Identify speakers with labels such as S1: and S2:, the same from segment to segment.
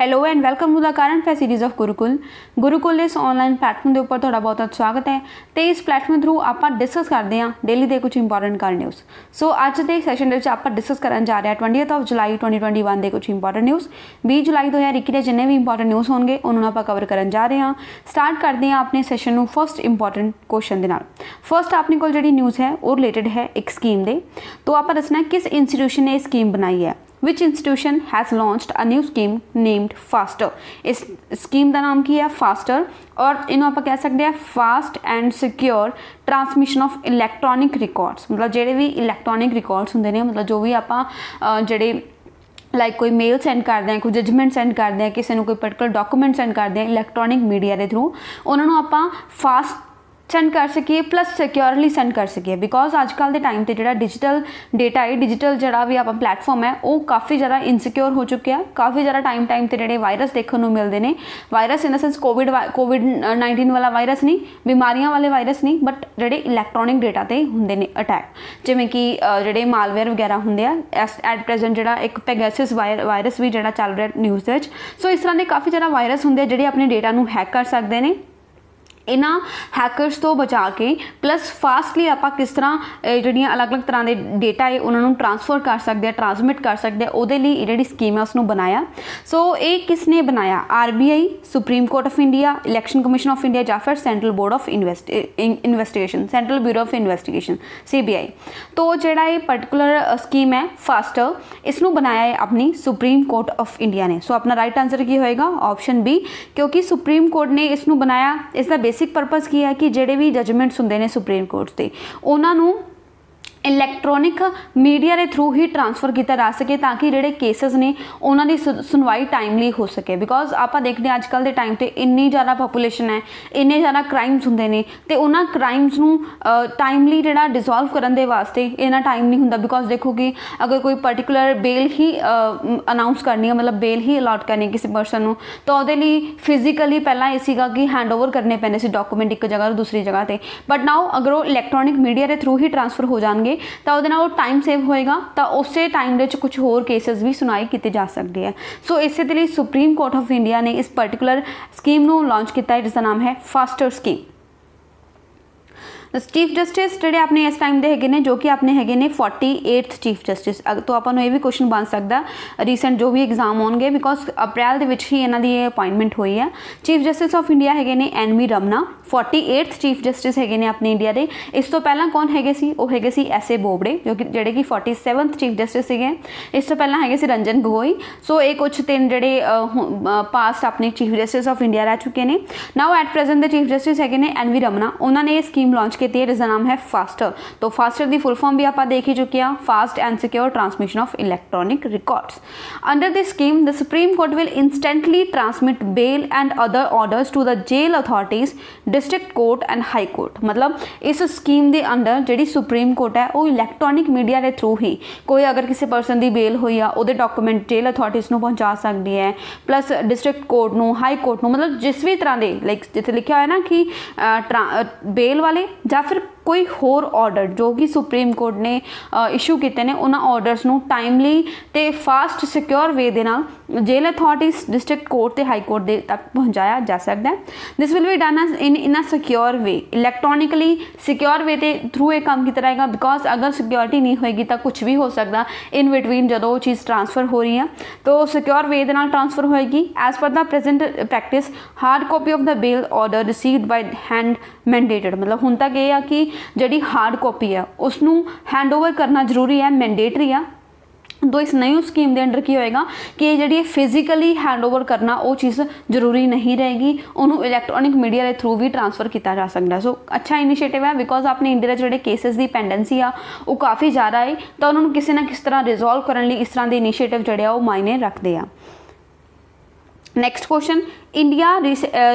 S1: Hello and welcome to the current ਫੈ of Gurukul Gurukul ਇਸ online platform ਦੇ ਉੱਪਰ ਤੁਹਾਡਾ ਬਹੁਤ-ਬਹੁਤ ਸਵਾਗਤ ਹੈ ਤੇ ਇਸ ਪਲੇਟਫਾਰਮ ਥਰੂ ਆਪਾਂ ਡਿਸਕਸ ਕਰਦੇ ਹਾਂ ਡੇਲੀ ਦੇ ਕੁਝ ਇੰਪੋਰਟੈਂਟ ਕਰ ਨਿਊਜ਼ ਸੋ ਅੱਜ ਦੇ ਸੈਸ਼ਨ ਦੇ ਵਿੱਚ ਆਪਾਂ ਡਿਸਕਸ ਕਰਨ ਜਾ ਰਹੇ ਹਾਂ 20th ਆਫ ਜੁਲਾਈ 2021 ਦੇ ਕੁਝ ਇੰਪੋਰਟੈਂਟ ਨਿਊਜ਼ 20 ਜੁਲਾਈ 2021 ਦੇ ਜਿੰਨੇ ਵੀ ਇੰਪੋਰਟੈਂਟ ਨਿਊਜ਼ ਹੋਣਗੇ, ਉਹਨਾਂ ਨੂੰ ਆਪਾਂ ਕਵਰ ਕਰਨ ਜਾ ਰਹੇ ਹਾਂ। ਸਟਾਰਟ ਕਰਦੇ ਹਾਂ ਆਪਣੇ ਸੈਸ਼ਨ ਨੂੰ ਫਰਸਟ ਇੰਪੋਰਟੈਂਟ ਕੁਐਸਚਨ ਦੇ ਨਾਲ। ਫਰਸਟ ਆਪਣੇ ਕੋਲ ਜਿਹੜੀ ਨਿਊਜ਼ ਹੈ, ਉਹ ਰਿਲੇਟਡ ਹੈ ਇੱਕ ਸਕੀਮ ਦੇ। ਤੋਂ, ਆਪਾਂ ਦੱਸਣਾ ਕਿਸ ਇੰਸਟੀਟਿਊਸ਼ਨ ਨੇ ਇਹ ਸਕੀਮ ਬਣਾਈ ਹੈ। Which institution has launched a new scheme named faster? ਇਸ ਸਕੀਮ ਦਾ ਨਾਮ ਕੀ ਹੈ? Faster. ਔਰ ਇਹਨੂੰ ਆਪਾਂ ਕਹਿ ਸਕਦੇ ਆ fast and secure transmission of electronic records ਮਤਲਬ ਜਿਹੜੇ ਵੀ ਇਲੈਕਟ੍ਰੋਨਿਕ ਰਿਕਾਰਡਸ ਹੁੰਦੇ ਨੇ, ਮਤਲਬ ਜੋ ਵੀ ਆਪਾਂ ਜਿਹੜੇ ਲਾਈਕ ਕੋਈ ਮੇਲ ਸੈਂਡ ਕਰਦੇ ਆ ਕੋਈ ਜਜਮੈਂਟ ਸੈਂਡ ਕਰਦੇ ਆ ਕਿਸੇ ਨੂੰ ਕੋਈ ਪਾਰਟਿਕੂਲਰ ਡਾਕੂਮੈਂਟ ਸੈਂਡ ਕਰਦੇ ਆ ਇਲੈਕਟ੍ਰੋਨਿਕ ਮੀਡੀਆ ਦੇ ਥਰੂ ਉਹਨਾਂ ਨੂੰ ਆਪਾਂ ਫਾਸਟ ਸੈਂਡ ਕਰ ਸਕੀਏ ਪਲੱਸ ਸਿਕਿਉਰਲੀ ਸੈਂਡ ਕਰ ਸਕੀਏ। ਬਿਕੋਜ਼ ਅੱਜ ਕੱਲ ਦੇ ਟਾਈਮ ਤੇ ਜਿਹੜਾ ਡਿਜੀਟਲ ਡੇਟਾ ਹੈ ਡਿਜੀਟਲ ਜਿਹੜਾ ਵੀ ਆਪਾਂ ਪਲੇਟਫਾਰਮ ਹੈ, ਉਹ ਕਾਫੀ ਜ਼ਿਆਦਾ ਇਨਸਿਕਿਉਰ ਹੋ ਚੁੱਕਿਆ। ਕਾਫੀ ਜ਼ਿਆਦਾ ਟਾਈਮ ਟਾਈਮ ਤੇ ਜਿਹੜੇ ਵਾਇਰਸ ਦੇਖਣ ਨੂੰ ਮਿਲਦੇ ਨੇ। Virus in the sense COVID COVID 19 ਵਾਲਾ ਵਾਇਰਸ ਨਹੀਂ, ਬਿਮਾਰੀਆਂ ਵਾਲੇ ਵਾਇਰਸ ਨਹੀਂ ਬਟ ਜਿਹੜੇ ਇਲੈਕਟ੍ਰੋਨਿਕ ਡੇਟਾ ਤੇ ਹੁੰਦੇ ਨੇ ਅਟੈਕ ਜਿਵੇਂ ਕਿ ਜਿਹੜੇ ਮਾਲਵੇਅਰ ਵਗੈਰਾ ਹੁੰਦੇ ਆ ਐਟ ਪ੍ਰੈਜ਼ੈਂਟ ਜਿਹੜਾ ਇੱਕ ਪੈਗਾਸਸ ਵਾਇਰਸ ਵੀ ਜਿਹੜਾ ਚੱਲ ਰਿਹਾ ਨਿਊਜ਼ ਦੇ ਵਿੱਚ। ਸੋ ਇਸ ਤਰ੍ਹਾਂ ਦੇ ਕਾਫੀ ਜ਼ਿਆਦਾ ਵਾਇਰਸ ਹੁੰਦੇ ਆ, ਜਿਹੜੇ ਆਪਣੇ ਡੇਟਾ ਨੂੰ ਹੈਕ ਕਰ ਸਕਦੇ ਨੇ। ਇਹਨਾਂ ਹੈਕਰਸ ਤੋਂ ਬਚਾ ਕੇ ਪਲੱਸ ਫਾਸਟਲੀ ਆਪਾਂ ਕਿਸ ਤਰ੍ਹਾਂ ਜਿਹੜੀਆਂ ਅਲੱਗ-ਅਲੱਗ ਤਰ੍ਹਾਂ ਦੇ ਡੇਟਾ ਹੈ ਉਹਨਾਂ ਨੂੰ ਟ੍ਰਾਂਸਫਰ ਕਰ ਸਕਦੇ ਆ ਟ੍ਰਾਂਸਮਿਟ ਕਰ ਸਕਦੇ ਆ, ਉਹਦੇ ਲਈ ਜਿਹੜੀ ਸਕੀਮ ਹੈ ਉਸ ਨੂੰ ਬਣਾਇਆ। ਸੋ ਇਹ ਕਿਸ ਨੇ ਬਣਾਇਆ RBI Supreme Court of India Election Commission of India ਜਾਂ ਫਿਰ Central Board of Investigation Central Bureau of Investigation CBI ਤੋਂ ਜਿਹੜਾ ਇਹ ਪਾਰਟਿਕੂਲਰ ਸਕੀਮ ਹੈ ਫਾਸਟਰ ਇਸ ਨੂੰ ਬਣਾਇਆ ਹੈ ਆਪਣੀ ਸੁਪਰੀਮ ਕੋਰਟ ਆਫ ਇੰਡੀਆ ਨੇ। ਸੋ ਆਪਣਾ ਰਾਈਟ ਆਨਸਰ ਕੀ ਹੋਏਗਾ? ਆਪਸ਼ਨ ਬੀ ਕਿਉਂਕਿ ਸੁਪਰੀਮ ਕੋਰਟ ਨੇ ਇਸ ਨੂੰ ਬਣਾਇਆ ਇਸ ਦਾ ਬੇਸਿਕ ਪਰਪਸ ਕੀ ਹੈ ਕਿ ਜਿਹੜੇ ਵੀ ਜਜਮੈਂਟਸ ਹੁੰਦੇ ਨੇ ਸੁਪਰੀਮ ਕੋਰਟ ਦੇ ਉਹਨਾਂ ਨੂੰ ਇਲੈਕਟ੍ਰੋਨਿਕ ਮੀਡੀਆ ਦੇ ਥਰੂ ਹੀ ਟ੍ਰਾਂਸਫਰ ਕੀਤਾ ਜਾ ਸਕੇ ਤਾਂ ਕਿ ਜਿਹੜੇ ਕੇਸਸ ਨੇ ਉਹਨਾਂ ਦੀ ਸੁਣਵਾਈ ਟਾਈਮਲੀ ਹੋ ਸਕੇ। ਬਿਕੋਜ਼ ਆਪਾਂ ਦੇਖਦੇ ਹਾਂ ਅੱਜਕੱਲ ਦੇ ਟਾਈਮ ਤੇ ਇੰਨੀ ਜ਼ਿਆਦਾ ਪੋਪੂਲੇਸ਼ਨ ਹੈ, ਇੰਨੇ ਜ਼ਿਆਦਾ ਕ੍ਰਾਈਮਸ ਹੁੰਦੇ ਨੇ ਤੇ ਉਹਨਾਂ ਕ੍ਰਾਈਮਸ ਨੂੰ ਟਾਈਮਲੀ ਜਿਹੜਾ ਡਿਸੋਲਵ ਕਰਨ ਦੇ ਵਾਸਤੇ ਇਹਨਾਂ ਟਾਈਮ ਨਹੀਂ ਹੁੰਦਾ। ਬਿਕੋਜ਼ ਦੇਖੋ ਕਿ ਅਗਰ ਕੋਈ ਪਾਰਟਿਕੂਲਰ ਬੇਲ ਹੀ ਅਨਾਉਂਸ ਕਰਨੀ ਹੈ, ਮਤਲਬ ਬੇਲ ਹੀ ਅਲਾਟ ਕਰਨੀ ਕਿਸੇ ਪਰਸਨ ਨੂੰ, ਤਾਂ ਉਹਦੇ ਲਈ ਫਿਜ਼ੀਕਲੀ ਪਹਿਲਾਂ ਇਹ ਸੀਗਾ ਕਿ ਹੈਂਡਓਵਰ ਕਰਨੇ ਪੈਂਦੇ ਸੀ ਡਾਕੂਮੈਂਟ ਇੱਕ ਜਗ੍ਹਾ ਤੋਂ ਦੂਸਰੀ ਜਗ੍ਹਾ ਤੇ। ਬਟ ਨਾਓ ਅਗਰ ਉਹ ਇਲੈਕਟ੍ਰੋਨਿਕ ਮੀਡੀਆ ਦੇ ਥਰੂ ਹੀ ਟ੍ਰਾਂਸਫਰ ਹੋ ਜਾਣਗੇ ਕਰਾਂਗੇ ਤਾਂ ਉਹਦੇ ਨਾਲ ਉਹ ਟਾਈਮ ਸੇਵ ਹੋਏਗਾ, ਤਾਂ ਉਸੇ ਟਾਈਮ ਦੇ ਵਿੱਚ ਕੁਝ ਹੋਰ ਕੇਸਸ ਵੀ ਸੁਣਾਈ ਕੀਤੇ ਜਾ ਸਕਦੇ ਆ। ਸੋ ਇਸੇ ਦੇ ਲਈ ਸੁਪਰੀਮ ਕੋਰਟ ਆਫ ਇੰਡੀਆ ਨੇ ਇਸ ਪਾਰਟਿਕੂਲਰ ਸਕੀਮ ਨੂੰ ਲਾਂਚ ਕੀਤਾ ਹੈ ਜਿਸ ਦਾ ਨਾਮ ਹੈ ਫਾਸਟਰ ਸਕੀਮ ਚੀਫ ਜਸਟਿਸ ਜਿਹੜੇ ਆਪਣੇ ਇਸ ਟਾਈਮ ਦੇ ਹੈਗੇ ਨੇ, ਜੋ ਕਿ ਆਪਣੇ ਹੈਗੇ ਨੇ 48th ਚੀਫ ਜਸਟਿਸ ਤੋਂ ਆਪਾਂ ਨੂੰ ਇਹ ਵੀ ਕੁਐਸਚਨ ਬਣ ਸਕਦਾ ਰੀਸੈਂਟ ਜੋ ਵੀ ਐਗਜ਼ਾਮ ਆਉਣਗੇ ਬਿਕੋਜ਼ ਅਪ੍ਰੈਲ ਦੇ ਵਿੱਚ ਹੀ ਇਹਨਾਂ ਦੀ ਇਹ ਅਪਾਇੰਟਮੈਂਟ ਹੋਈ ਹੈ ਚੀਫ ਜਸਟਿਸ ਆਫ ਇੰਡੀਆ ਹੈਗੇ ਨੇ ਐਨਵੀ ਰਮਨਾ 48th ਚੀਫ ਜਸਟਿਸ ਹੈਗੇ ਨੇ ਆਪਣੇ ਇੰਡੀਆ ਦੇ। ਇਸ ਤੋਂ ਪਹਿਲਾਂ ਕੌਣ ਹੈਗੇ ਸੀ? ਉਹ ਹੈਗੇ ਸੀ ਐਸ ਏ ਬੋਬੜੇ ਜੋ ਕਿ ਜਿਹੜੇ ਕਿ 47th ਚੀਫ ਜਸਟਿਸ ਸੀਗੇ। ਇਸ ਤੋਂ ਪਹਿਲਾਂ ਹੈਗੇ ਸੀ ਰੰਜਨ ਗੋਗੋਈ। ਸੋ ਇਹ ਕੁਝ ਤਿੰਨ ਜਿਹੜੇ ਪਾਸਟ ਆਪਣੇ ਚੀਫ ਜਸਟਿਸ ਆਫ ਇੰਡੀਆ ਰਹਿ ਚੁੱਕੇ ਨੇ। ਨਾਓ ਐਟ ਪ੍ਰੈਜ਼ੈਂਟ ਦੇ ਚੀਫ ਜਸਟਿਸ ਹੈਗੇ ਨੇ ਐਨਵੀ ਰਮਨਾ ਉਹਨਾਂ ਨੇ ਇਹ ਸਕੀਮ ਲਾਂਚ ਕੀਤੀ ਹੈ ਜਿਸ ਦਾ ਨਾਮ ਹੈ ਫਾਸਟਰ ਤੋਂ ਫਾਸਟਰ ਦੀ ਫੁੱਲ ਫਾਰਮ ਵੀ ਆਪਾਂ ਦੇਖ ਹੀ ਚੁੱਕੇ ਹਾਂ fast and secure transmission of electronic records under this scheme the Supreme Court will instantly transmit bail and other orders to the jail authorities district court and high court ਮਤਲਬ ਇਸ scheme ਦੇ under ਜਿਹੜੀ supreme court ਹੈ, ਉਹ electronic media ਦੇ through ਹੀ ਕੋਈ ਅਗਰ ਕਿਸੇ ਪਰਸਨ ਦੀ ਬੇਲ ਹੋਈ ਆ, ਉਹਦੇ ਡਾਕੂਮੈਂਟ ਜੇਲ ਅਥਾਰਟੀਜ਼ ਨੂੰ ਪਹੁੰਚਾ ਸਕਦੀ ਹੈ ਪਲੱਸ ਡਿਸਟ੍ਰਿਕਟ ਕੋਰਟ ਨੂੰ ਹਾਈ ਕੋਰਟ ਨੂੰ, ਮਤਲਬ ਜਿਸ ਵੀ ਤਰ੍ਹਾਂ ਦੇ ਲਾਈਕ ਜਿੱਥੇ ਲਿਖਿਆ ਹੋਇਆ ਨਾ ਕਿ ਬੇਲ ਵਾਲੇ ਜਾਂ ਫਿਰ ਕੋਈ ਹੋਰ ਆਰਡਰ ਜੋ ਕਿ ਸੁਪਰੀਮ ਕੋਰਟ ਨੇ ਇਸ਼ੂ ਕੀਤੇ ਨੇ, ਉਹਨਾਂ ਆਰਡਰਸ ਨੂੰ ਟਾਈਮਲੀ ਤੇ ਫਾਸਟ ਸਿਕਿਉਰ ਵੇ ਦੇ ਨਾਲ ਜੇਲ ਅਥਾਰਟੀਜ਼ ਡਿਸਟ੍ਰਿਕਟ ਕੋਰਟ ਤੇ ਹਾਈ ਕੋਰਟ ਦੇ ਤੱਕ ਪਹੁੰਚਾਇਆ ਜਾ ਸਕਦਾ ਹੈ। This will be done in in a secure way electronically secure way ਤੇ ਥਰੂ ਇਹ ਕੰਮ ਕੀਤਾ ਜਾਏਗਾ ਬਿਕੋਜ਼ ਅਗਰ ਸਿਕਿਉਰਿਟੀ ਨਹੀਂ ਹੋਏਗੀ ਤਾਂ ਕੁਝ ਵੀ ਹੋ ਸਕਦਾ ਇਨ ਬਿਟਵੀਨ ਜਦੋਂ ਉਹ ਚੀਜ਼ ਟ੍ਰਾਂਸਫਰ ਹੋ ਰਹੀ ਹੈ ਤਾਂ ਸਿਕਿਉਰ ਵੇ ਦੇ ਨਾਲ ਟ੍ਰਾਂਸਫਰ ਹੋਏਗੀ। As per the present practice hard copy of the bail order received by hand mandated ਮਤਲਬ ਹੁਣ ਤੱਕ ਇਹ ਆ ਕਿ ਜਿਹੜੀ ਹਾਰਡ ਕਾਪੀ ਹੈ ਉਸ ਨੂੰ ਹੈਂਡਓਵਰ ਕਰਨਾ ਜ਼ਰੂਰੀ ਹੈ ਮੈਂਡੇਟਰੀ ਆ। ਦੋ ਇਸ ਨਈ ਸਕੀਮ ਦੇ ਅੰਡਰ ਕੀ ਹੋਏਗਾ ਕਿ ਜਿਹੜੀ ਫਿਜ਼ੀਕਲੀ ਹੈਂਡਓਵਰ ਕਰਨਾ, ਉਹ ਚੀਜ਼ ਜ਼ਰੂਰੀ ਨਹੀਂ ਰਹੇਗੀ। ਉਹਨੂੰ ਇਲੈਕਟ੍ਰੋਨਿਕ ਮੀਡੀਆ ਦੇ ਥਰੂ ਵੀ ਟ੍ਰਾਂਸਫਰ ਕੀਤਾ ਜਾ ਸਕਦਾ ਸੋ ਅੱਛਾ ਇਨੀਸ਼ੀਏਟਿਵ ਹੈ ਬਿਕੋਜ਼ ਆਪਣੇ ਇੰਡੀਆ ਦੇ ਜਿਹੜੇ ਕੇਸਸ ਦੀ ਪੈਂਡੈਂਸੀ ਆ, ਉਹ ਕਾਫੀ ਜ਼ਿਆਦਾ ਹੈ ਤਾਂ ਉਹਨਾਂ ਨੂੰ ਕਿਸੇ ਨਾ ਕਿਸੇ ਤਰ੍ਹਾਂ ਰਿਜ਼ੋਲਵ ਕਰਨ ਲਈ ਇਸ ਤਰ੍ਹਾਂ ਦੇ ਇਨੀਸ਼ੀਏਟਿਵ ਜਿਹੜੇ ਆ, ਉਹ ਮਾਇਨੇ ਰੱਖਦੇ ਆ। Next question India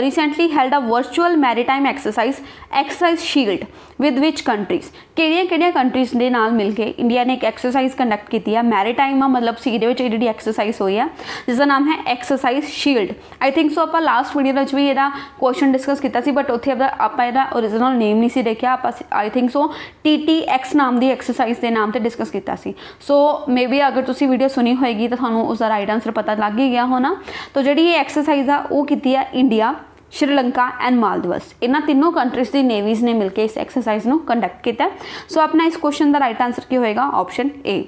S1: recently held a virtual maritime exercise exercise shield with which countries ਕਿਹੜੀਆਂ ਕਿਹੜੀਆਂ ਕੰਟਰੀਜ਼ ਦੇ ਨਾਲ ਮਿਲ ਕੇ ਇੰਡੀਆ ਨੇ ਇੱਕ ਐਕਸਰਸਾਈਜ਼ ਕੰਡਕਟ ਕੀਤੀ ਹੈ ਮੈਰੀਟਾਈਮ ਆ, ਮਤਲਬ ਸੀ ਦੇ ਵਿੱਚ ਜਿਹੜੀ ਐਕਸਰਸਾਈਜ਼ ਹੋਈ ਆ ਜਿਸ ਦਾ ਨਾਮ ਹੈ exercise shield I think so ਆਪਾਂ ਲਾਸਟ ਵੀਡੀਓ ਵਿੱਚ ਵੀ ਇਹਦਾ ਕੁਐਸਚਨ ਡਿਸਕਸ ਕੀਤਾ ਸੀ ਬਟ ਉੱਥੇ ਆਪਾਂ ਇਹਦਾ origignal ਨੇਮ ਨਹੀਂ ਸੀ ਦੇਖਿਆ, ਆਪਾਂ ਆਈ ਥਿੰਕ ਸੋ TTX ਨਾਮ ਦੀ ਐਕਸਰਸਾਈਜ਼ ਦੇ ਨਾਮ ਤੇ ਡਿਸਕਸ ਕੀਤਾ ਸੀ। ਸੋ ਮੇਬੀ ਅਗਰ ਤੁਸੀਂ ਵੀਡੀਓ ਸੁਣੀ ਹੋਏਗੀ ਤਾਂ ਤੁਹਾਨੂੰ ਉਸ ਦਾ ਰਾਈਟ ਆਨਸਰ ਪਤਾ ਲੱਗ ਹੀ ਗਿਆ ਹੋਣਾ। ਤਾਂ ਜਿਹੜੀ ਇਹ ਐਕਸਰਸਾਈਜ਼ ਆ, ਉਹ ਕੀਤੀ ਹੈ ਇੰਡੀਆ ਸ਼੍ਰੀਲੰਕਾ ਐਂਡ ਮਾਲਦੀਵਸ ਇਹਨਾਂ ਤਿੰਨੋਂ ਕੰਟਰੀਜ਼ ਦੀ ਨੇਵੀਜ਼ ਨੇ ਮਿਲ ਕੇ ਇਸ ਐਕਸਰਸਾਈਜ਼ ਨੂੰ ਕੰਡਕਟ ਕੀਤਾ। ਸੋ ਆਪਣਾ ਇਸ ਕੁਐਸਚਨ ਦਾ ਰਾਈਟ ਆਨਸਰ ਕੀ ਹੋਏਗਾ? Option A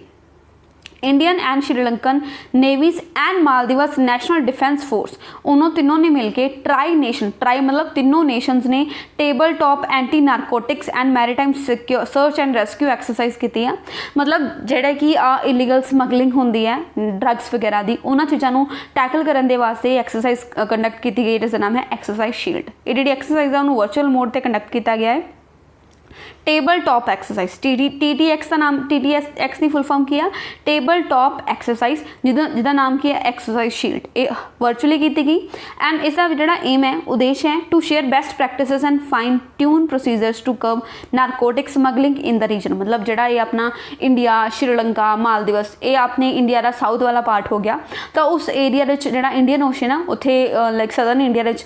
S1: Indian and Sri Lankan navies and Maldives national defence force उन्होंने तीनों ने मिलकर ट्राई नेशन ट्राई मतलब तीनों नेशंस ने table top anti narcotics and maritime search and rescue exercise की है मतलब जेड़ा कि आ इलीगल समगलिंग होंगी है ड्रग्स वगैरह की उन्होंने चीज़ों टैकल करने वास्ते एक्सरसाइज कंडक्ट की गई जिसका नाम है एक्सरसाइज शील्ड ये जी एक्सरसाइज है उन्होंने वर्चुअल मोड पर कंडक्ट किया गया है table top exercise T D T D X ਦਾ ਨਾਮ ਟੀ ਡੀ ਐਕਸ ਦੀ ਫੁੱਲ ਫਾਰਮ ਕੀ ਆ ਟੇਬਲ ਟਾਪ ਐਕਸਰਸਾਈਜ਼ ਜਿਹਦਾ ਜਿਹਦਾ ਨਾਮ ਕੀ ਹੈ? ਐਕਸਰਸਾਈਜ਼ ਸ਼ੀਲਡ ਇਹ ਵਰਚੁਅਲੀ ਕੀਤੀ ਗਈ। ਐਂਡ ਇਸ ਦਾ ਜਿਹੜਾ ਏਮ ਹੈ, ਉਦੇਸ਼ ਹੈ to share best practices and fine tune procedures to curb narcotic smuggling in the region ਮਤਲਬ ਜਿਹੜਾ ਇਹ ਆਪਣਾ ਇੰਡੀਆ ਸ਼੍ਰੀਲੰਕਾ ਮਾਲਦੀਵਸ ਇਹ ਆਪਨੇ ਇੰਡੀਆ ਦਾ ਸਾਊਥ ਵਾਲਾ ਪਾਰਟ ਹੋ ਗਿਆ। ਤਾਂ ਉਸ ਏਰੀਆ ਵਿੱਚ ਜਿਹੜਾ ਇੰਡੀਅਨ ਓਸ਼ਨ ਆ, ਉੱਥੇ ਲਾਈਕ ਸਦਰਨ ਇੰਡੀਆ ਵਿੱਚ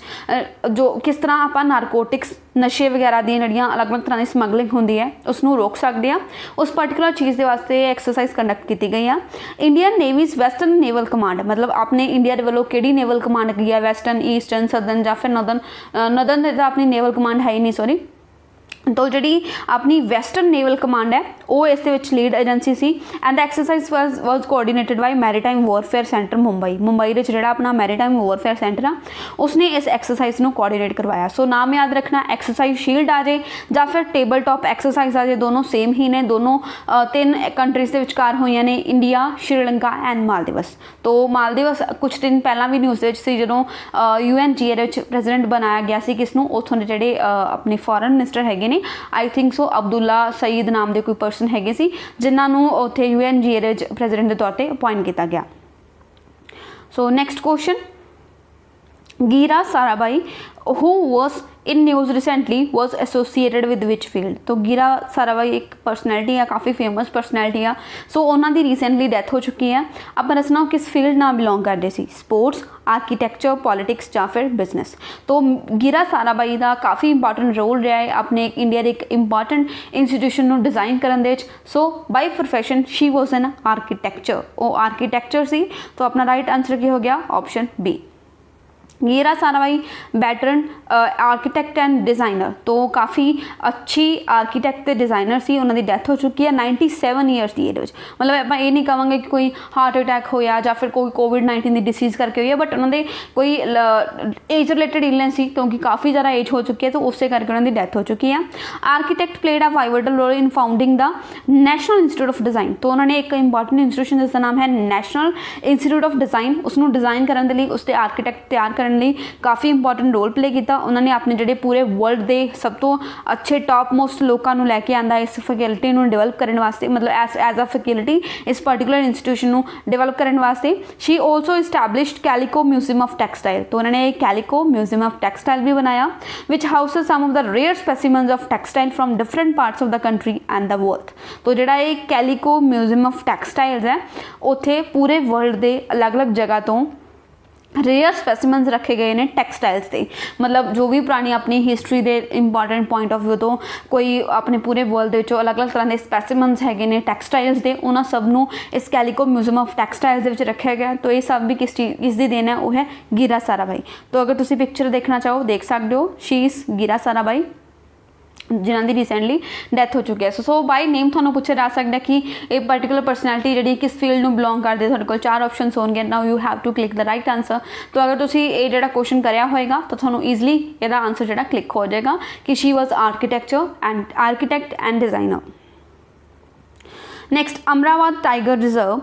S1: ਜੋ ਕਿਸ ਤਰ੍ਹਾਂ ਆਪਾਂ ਨਾਰਕੋਟਿਕਸ ਨਸ਼ੇ ਵਗੈਰਾ ਦੀਆਂ ਜਿਹੜੀਆਂ ਅਲੱਗ-ਅਲੱਗ ਤਰ੍ਹਾਂ ਦੀ ਸਮਗਲਿੰਗ ਹੁੰਦੀ ਹੈ ਉਸ ਨੂੰ ਰੋਕ ਸਕਦੇ ਆ ਉਸ ਪਾਰਟਿਕੂਲਰ ਚੀਜ਼ ਦੇ ਵਾਸਤੇ ਐਕਸਰਸਾਈਜ਼ ਕੰਡਕਟ ਕੀਤੀ ਗਈ ਆ। Indian navy's western naval command ਮਤਲਬ ਆਪਣੇ ਇੰਡੀਆ ਦੇ ਵੱਲੋਂ ਕਿਹੜੀ ਨੇਵਲ ਕਮਾਂਡ ਗਈ ਆ? ਵੈਸਟਰਨ ਈਸਟਰਨ ਸਦਰਨ ਜਾਂ ਫਿਰ ਨਦਨ ਨਦਨ ਦੇ ਤਾਂ ਆਪਣੀ ਨੇਵਲ ਕਮਾਂਡ ਹੈ ਹੀ ਨਹੀਂ ਸੌਰੀ ਤੋ ਜਿਹੜੀ ਆਪਣੀ ਵੈਸਟਰਨ ਨੇਵਲ ਕਮਾਂਡ ਹੈ, ਉਹ ਇਸ ਦੇ ਵਿੱਚ lead agency C and the exercise was was coordinated by maritime warfare centre Mumbai Mumbai ਦੇ ਜਿਹੜਾ ਆਪਣਾ ਮੈਰੀਟਾਈਮ ਵਾਰਫੇਅਰ ਸੈਂਟਰ ਆ, ਉਸਨੇ ਇਸ ਐਕਸਰਸਾਈਜ਼ ਨੂੰ ਕੋਆਰਡੀਨੇਟ ਕਰਵਾਇਆ। ਸੋ ਨਾਮ ਯਾਦ ਰੱਖਣਾ ਐਕਸਰਸਾਈਜ਼ ਸ਼ੀਲਡ ਆ ਜੇ ਜਾਂ ਫਿਰ ਟੇਬਲ ਟਾਪ ਐਕਸਰਸਾਈਜ਼ ਆ ਜੇ, ਦੋਨੋਂ ਸੇਮ ਹੀ ਨੇ, ਦੋਨੋਂ ਤਿੰਨ ਕੰਟਰੀਜ਼ ਦੇ ਵਿਚਕਾਰ ਹੋਈਆਂ ਨੇ ਇੰਡੀਆ ਸ਼੍ਰੀਲੰਕਾ ਐਂਡ ਮਾਲਦੀਵਸ ਤੋ ਮਾਲਦੀਵਸ ਕੁਝ ਦਿਨ ਪਹਿਲਾਂ ਵੀ ਨਿਊਜ਼ ਦੇ ਵਿੱਚ ਸੀ, ਜਦੋਂ ਯੂਐਨਜੀਏ ਦੇ ਵਿੱਚ ਪ੍ਰੈਜ਼ੀਡੈਂਟ ਬਣਾਇਆ ਗਿਆ ਸੀ, ਕਿਸ ਨੂੰ, ਉਥੋਂ ਦੇ ਜਿਹੜੇ ਆਪਣੇ ਫੋਰਨ ਮਿਨਿਸਟਰ ਹੈਗੇ ਨੇ। I think so Abdullah Saeed ਨਾਮ ਦੇ ਕੋਈ ਪਰਸਨ ਹੈਗੇ ਸੀ, ਜਿਨ੍ਹਾਂ ਨੂੰ ਉੱਥੇ ਯੂਐਨਜੀਏ ਦੇ ਪ੍ਰੈਜ਼ੀਡੈਂਟ ਦੇ ਤੌਰ ਤੇ ਅਪਾਇੰਟ ਕੀਤਾ ਗਿਆ। So next question Guerra ਸਾਰਾਬਾਈ who was in news recently was associated with which field तो गिरा साराभाई एक पर्सनैलिटी है काफ़ी फेमस पर्सनैलिटी है सो उन्होंने रिसेंटली डेथ हो चुकी है अब दसना किस फील्ड ना बिलोंग करते सी स्पोर्ट्स आर्कीटैक्चर पॉलिटिक्स या फिर बिजनेस तो गिरा साराभाई का काफ़ी इंपॉर्टेंट रोल रहा है अपने एक इंडिया एक इंपॉर्टेंट इंस्टीट्यूशन डिजाइन करने so by profession she was an architecture वो आर्कीटैक्चर सी तो अपना राइट आंसर क्या हो गया option B Mira Sarabhai veteran architect and designer तो काफ़ी अच्छी आर्कीटैक्ट ਤੇ ਡਿਜ਼ਾਈਨਰ ਸੀ ਉਹਨਾਂ ਦੀ ਡੈਥ ਹੋ ਚੁੱਕੀ ਹੈ 97 ਇਅਰਸ ਦੀ ਏਜ ਵਿੱਚ ਮਤਲਬ ਆਪਾਂ ਇਹ ਨਹੀਂ ਕਹਾਂਗੇ ਕਿ ਕੋਈ ਹਾਰਟ ਅਟੈਕ ਹੋਇਆ ਜਾਂ ਫਿਰ ਕੋਈ ਕੋਵਿਡ 19 ਦੀ ਡਿਸੀਜ਼ ਕਰਕੇ ਹੋਈ ਹੈ ਬਟ ਉਹਨਾਂ ਦੇ ਕੋਈ ਏਜ ਰਿਲੇਟਡ ਇਲਨੈਸ ਸੀ ਕਿਉਂਕਿ ਕਾਫੀ ਜ਼ਿਆਦਾ ਏਜ ਹੋ ਚੁੱਕੀ ਹੈ ਤਾਂ ਉਸੇ ਕਰਕੇ ਉਹਨਾਂ ਦੀ ਡੈਥ ਹੋ ਚੁੱਕੀ ਹੈ architect played a vital role in founding the national institute of design ਤੋਂ ਉਹਨਾਂ ਨੇ ਇੱਕ ਇੰਪੋਰਟੈਂਟ ਇੰਸਟੀਟਿਊਸ਼ਨ ਜਿਸ ਦਾ ਨਾਮ ਹੈ ਨੈਸ਼ਨਲ ਇੰਸਟੀਚਿਊਟ ਆਫ ਡਿਜ਼ਾਈਨ ਉਸ ਨੂੰ ਡਿਜ਼ਾਈਨ ਕਰਨ ਦੇ ਲਈ ਉਸ ਤੇ ਆਰਕੀਟੈਕਟ ਤਿਆਰ ਕਰਨ ਲਈ ਕਾਫੀ ਇੰਪੋਰਟੈਂਟ ਰੋਲ ਪਲੇ ਕੀਤਾ। ਉਹਨਾਂ ਨੇ ਆਪਣੇ ਜਿਹੜੇ ਪੂਰੇ ਵਰਲਡ ਦੇ ਸਭ ਤੋਂ ਅੱਛੇ ਟਾਪ ਮੋਸਟ ਲੋਕਾਂ ਨੂੰ ਲੈ ਕੇ ਆਂਦਾ, ਇਸ ਫੈਕਲਟੀ ਨੂੰ ਡਿਵੈਲਪ ਕਰਨ ਵਾਸਤੇ, ਮਤਲਬ ਐਸ ਐਜ਼ ਅ ਫੈਕਲਟੀ ਇਸ ਪਾਰਟਿਕੂਲਰ ਇੰਸਟੀਟਿਊਸ਼ਨ ਨੂੰ ਡਿਵੈਲਪ ਕਰਨ ਵਾਸਤੇ। She also established Calico Museum of textile ਤੋਂ ਉਹਨਾਂ ਨੇ ਇਹ ਕੈਲੀਕੋ ਮਿਊਜ਼ੀਅਮ ਆਫ ਟੈਕਸਟਾਈਲ ਵੀ ਬਣਾਇਆ ਵਿਚ houses some of the rare specimens of textile from different parts of the country and the world ਤੋਂ ਜਿਹੜਾ ਇਹ ਕੈਲੀਕੋ ਮਿਊਜ਼ੀਅਮ ਆਫ ਟੈਕਸਟਾਈਲਸ ਹੈ, ਉੱਥੇ ਪੂਰੇ ਵਰਲਡ ਦੇ ਅਲੱਗ-ਅਲੱਗ ਜਗ੍ਹਾ ਤੋਂ ਰੇਅਰ ਸਪੈਸੀਮਨਸ ਰੱਖੇ ਗਏ ਨੇ ਟੈਕਸਟਾਈਲਸ ਦੇ ਮਤਲਬ ਜੋ ਵੀ ਪੁਰਾਣੀ ਆਪਣੀ ਹਿਸਟਰੀ ਦੇ ਇੰਪੋਰਟੈਂਟ ਪੁਆਇੰਟ ਆਫ View ਤੋਂ ਕੋਈ ਆਪਣੇ ਪੂਰੇ ਵਰਲਡ ਦੇ ਵਿੱਚੋਂ ਅਲੱਗ-ਅਲੱਗ ਤਰ੍ਹਾਂ ਦੇ ਸਪੈਸੀਮਨਸ ਹੈਗੇ ਨੇ ਟੈਕਸਟਾਈਲਸ ਦੇ, ਉਹਨਾਂ ਸਭ ਨੂੰ ਇਸ ਕੈਲੀਕੋ ਮਿਊਜ਼ੀਅਮ ਆਫ ਟੈਕਸਟਾਈਲਸ ਦੇ ਵਿੱਚ ਰੱਖਿਆ ਗਿਆ। ਤਾਂ ਇਹ ਸਭ ਵੀ ਕਿਸ ਚੀਜ਼ ਇਸ ਦੀ ਦੇਣ ਹੈ, ਉਹ ਹੈ ਗੀਰਾ ਸਾਰਾਬਾਈ। ਤੋਂ ਅਗਰ ਤੁਸੀਂ ਪਿਕਚਰ ਦੇਖਣਾ ਚਾਹੋ, ਦੇਖ ਸਕਦੇ ਹੋ ਸ਼ੀ ਇਜ਼ ਗੀਰਾ ਸਾਰਾਬਾਈ। ਜਿਨ੍ਹਾਂ ਦੀ ਰੀਸੈਂਟਲੀ ਡੈਥ ਹੋ ਚੁੱਕੀ ਹੈ। ਸੋ ਸੋ ਬਾਈ ਨੇਮ ਤੁਹਾਨੂੰ ਪੁੱਛਿਆ ਜਾ ਸਕਦਾ ਕਿ ਇਹ ਪਾਰਟਿਕੂਲਰ ਪਰਸਨੈਲਿਟੀ ਜਿਹੜੀ ਕਿਸ ਫੀਲਡ ਨੂੰ ਬਿਲੋਂਗ ਕਰਦੇ, ਤੁਹਾਡੇ ਕੋਲ ਚਾਰ ਆਪਸ਼ਨਸ ਹੋਣਗੇ। Now you have to click the right answer ਤੋਂ ਅਗਰ ਤੁਸੀਂ ਇਹ ਜਿਹੜਾ ਕੁਐਸਚਨ ਕਰਿਆ ਹੋਏਗਾ, ਤਾਂ ਤੁਹਾਨੂੰ ਈਜ਼ਲੀ ਇਹਦਾ ਆਨਸਰ ਜਿਹੜਾ ਕਲਿੱਕ ਹੋ ਜਾਏਗਾ ਕਿ she was architecture and architect and designer next Amrabad tiger reserve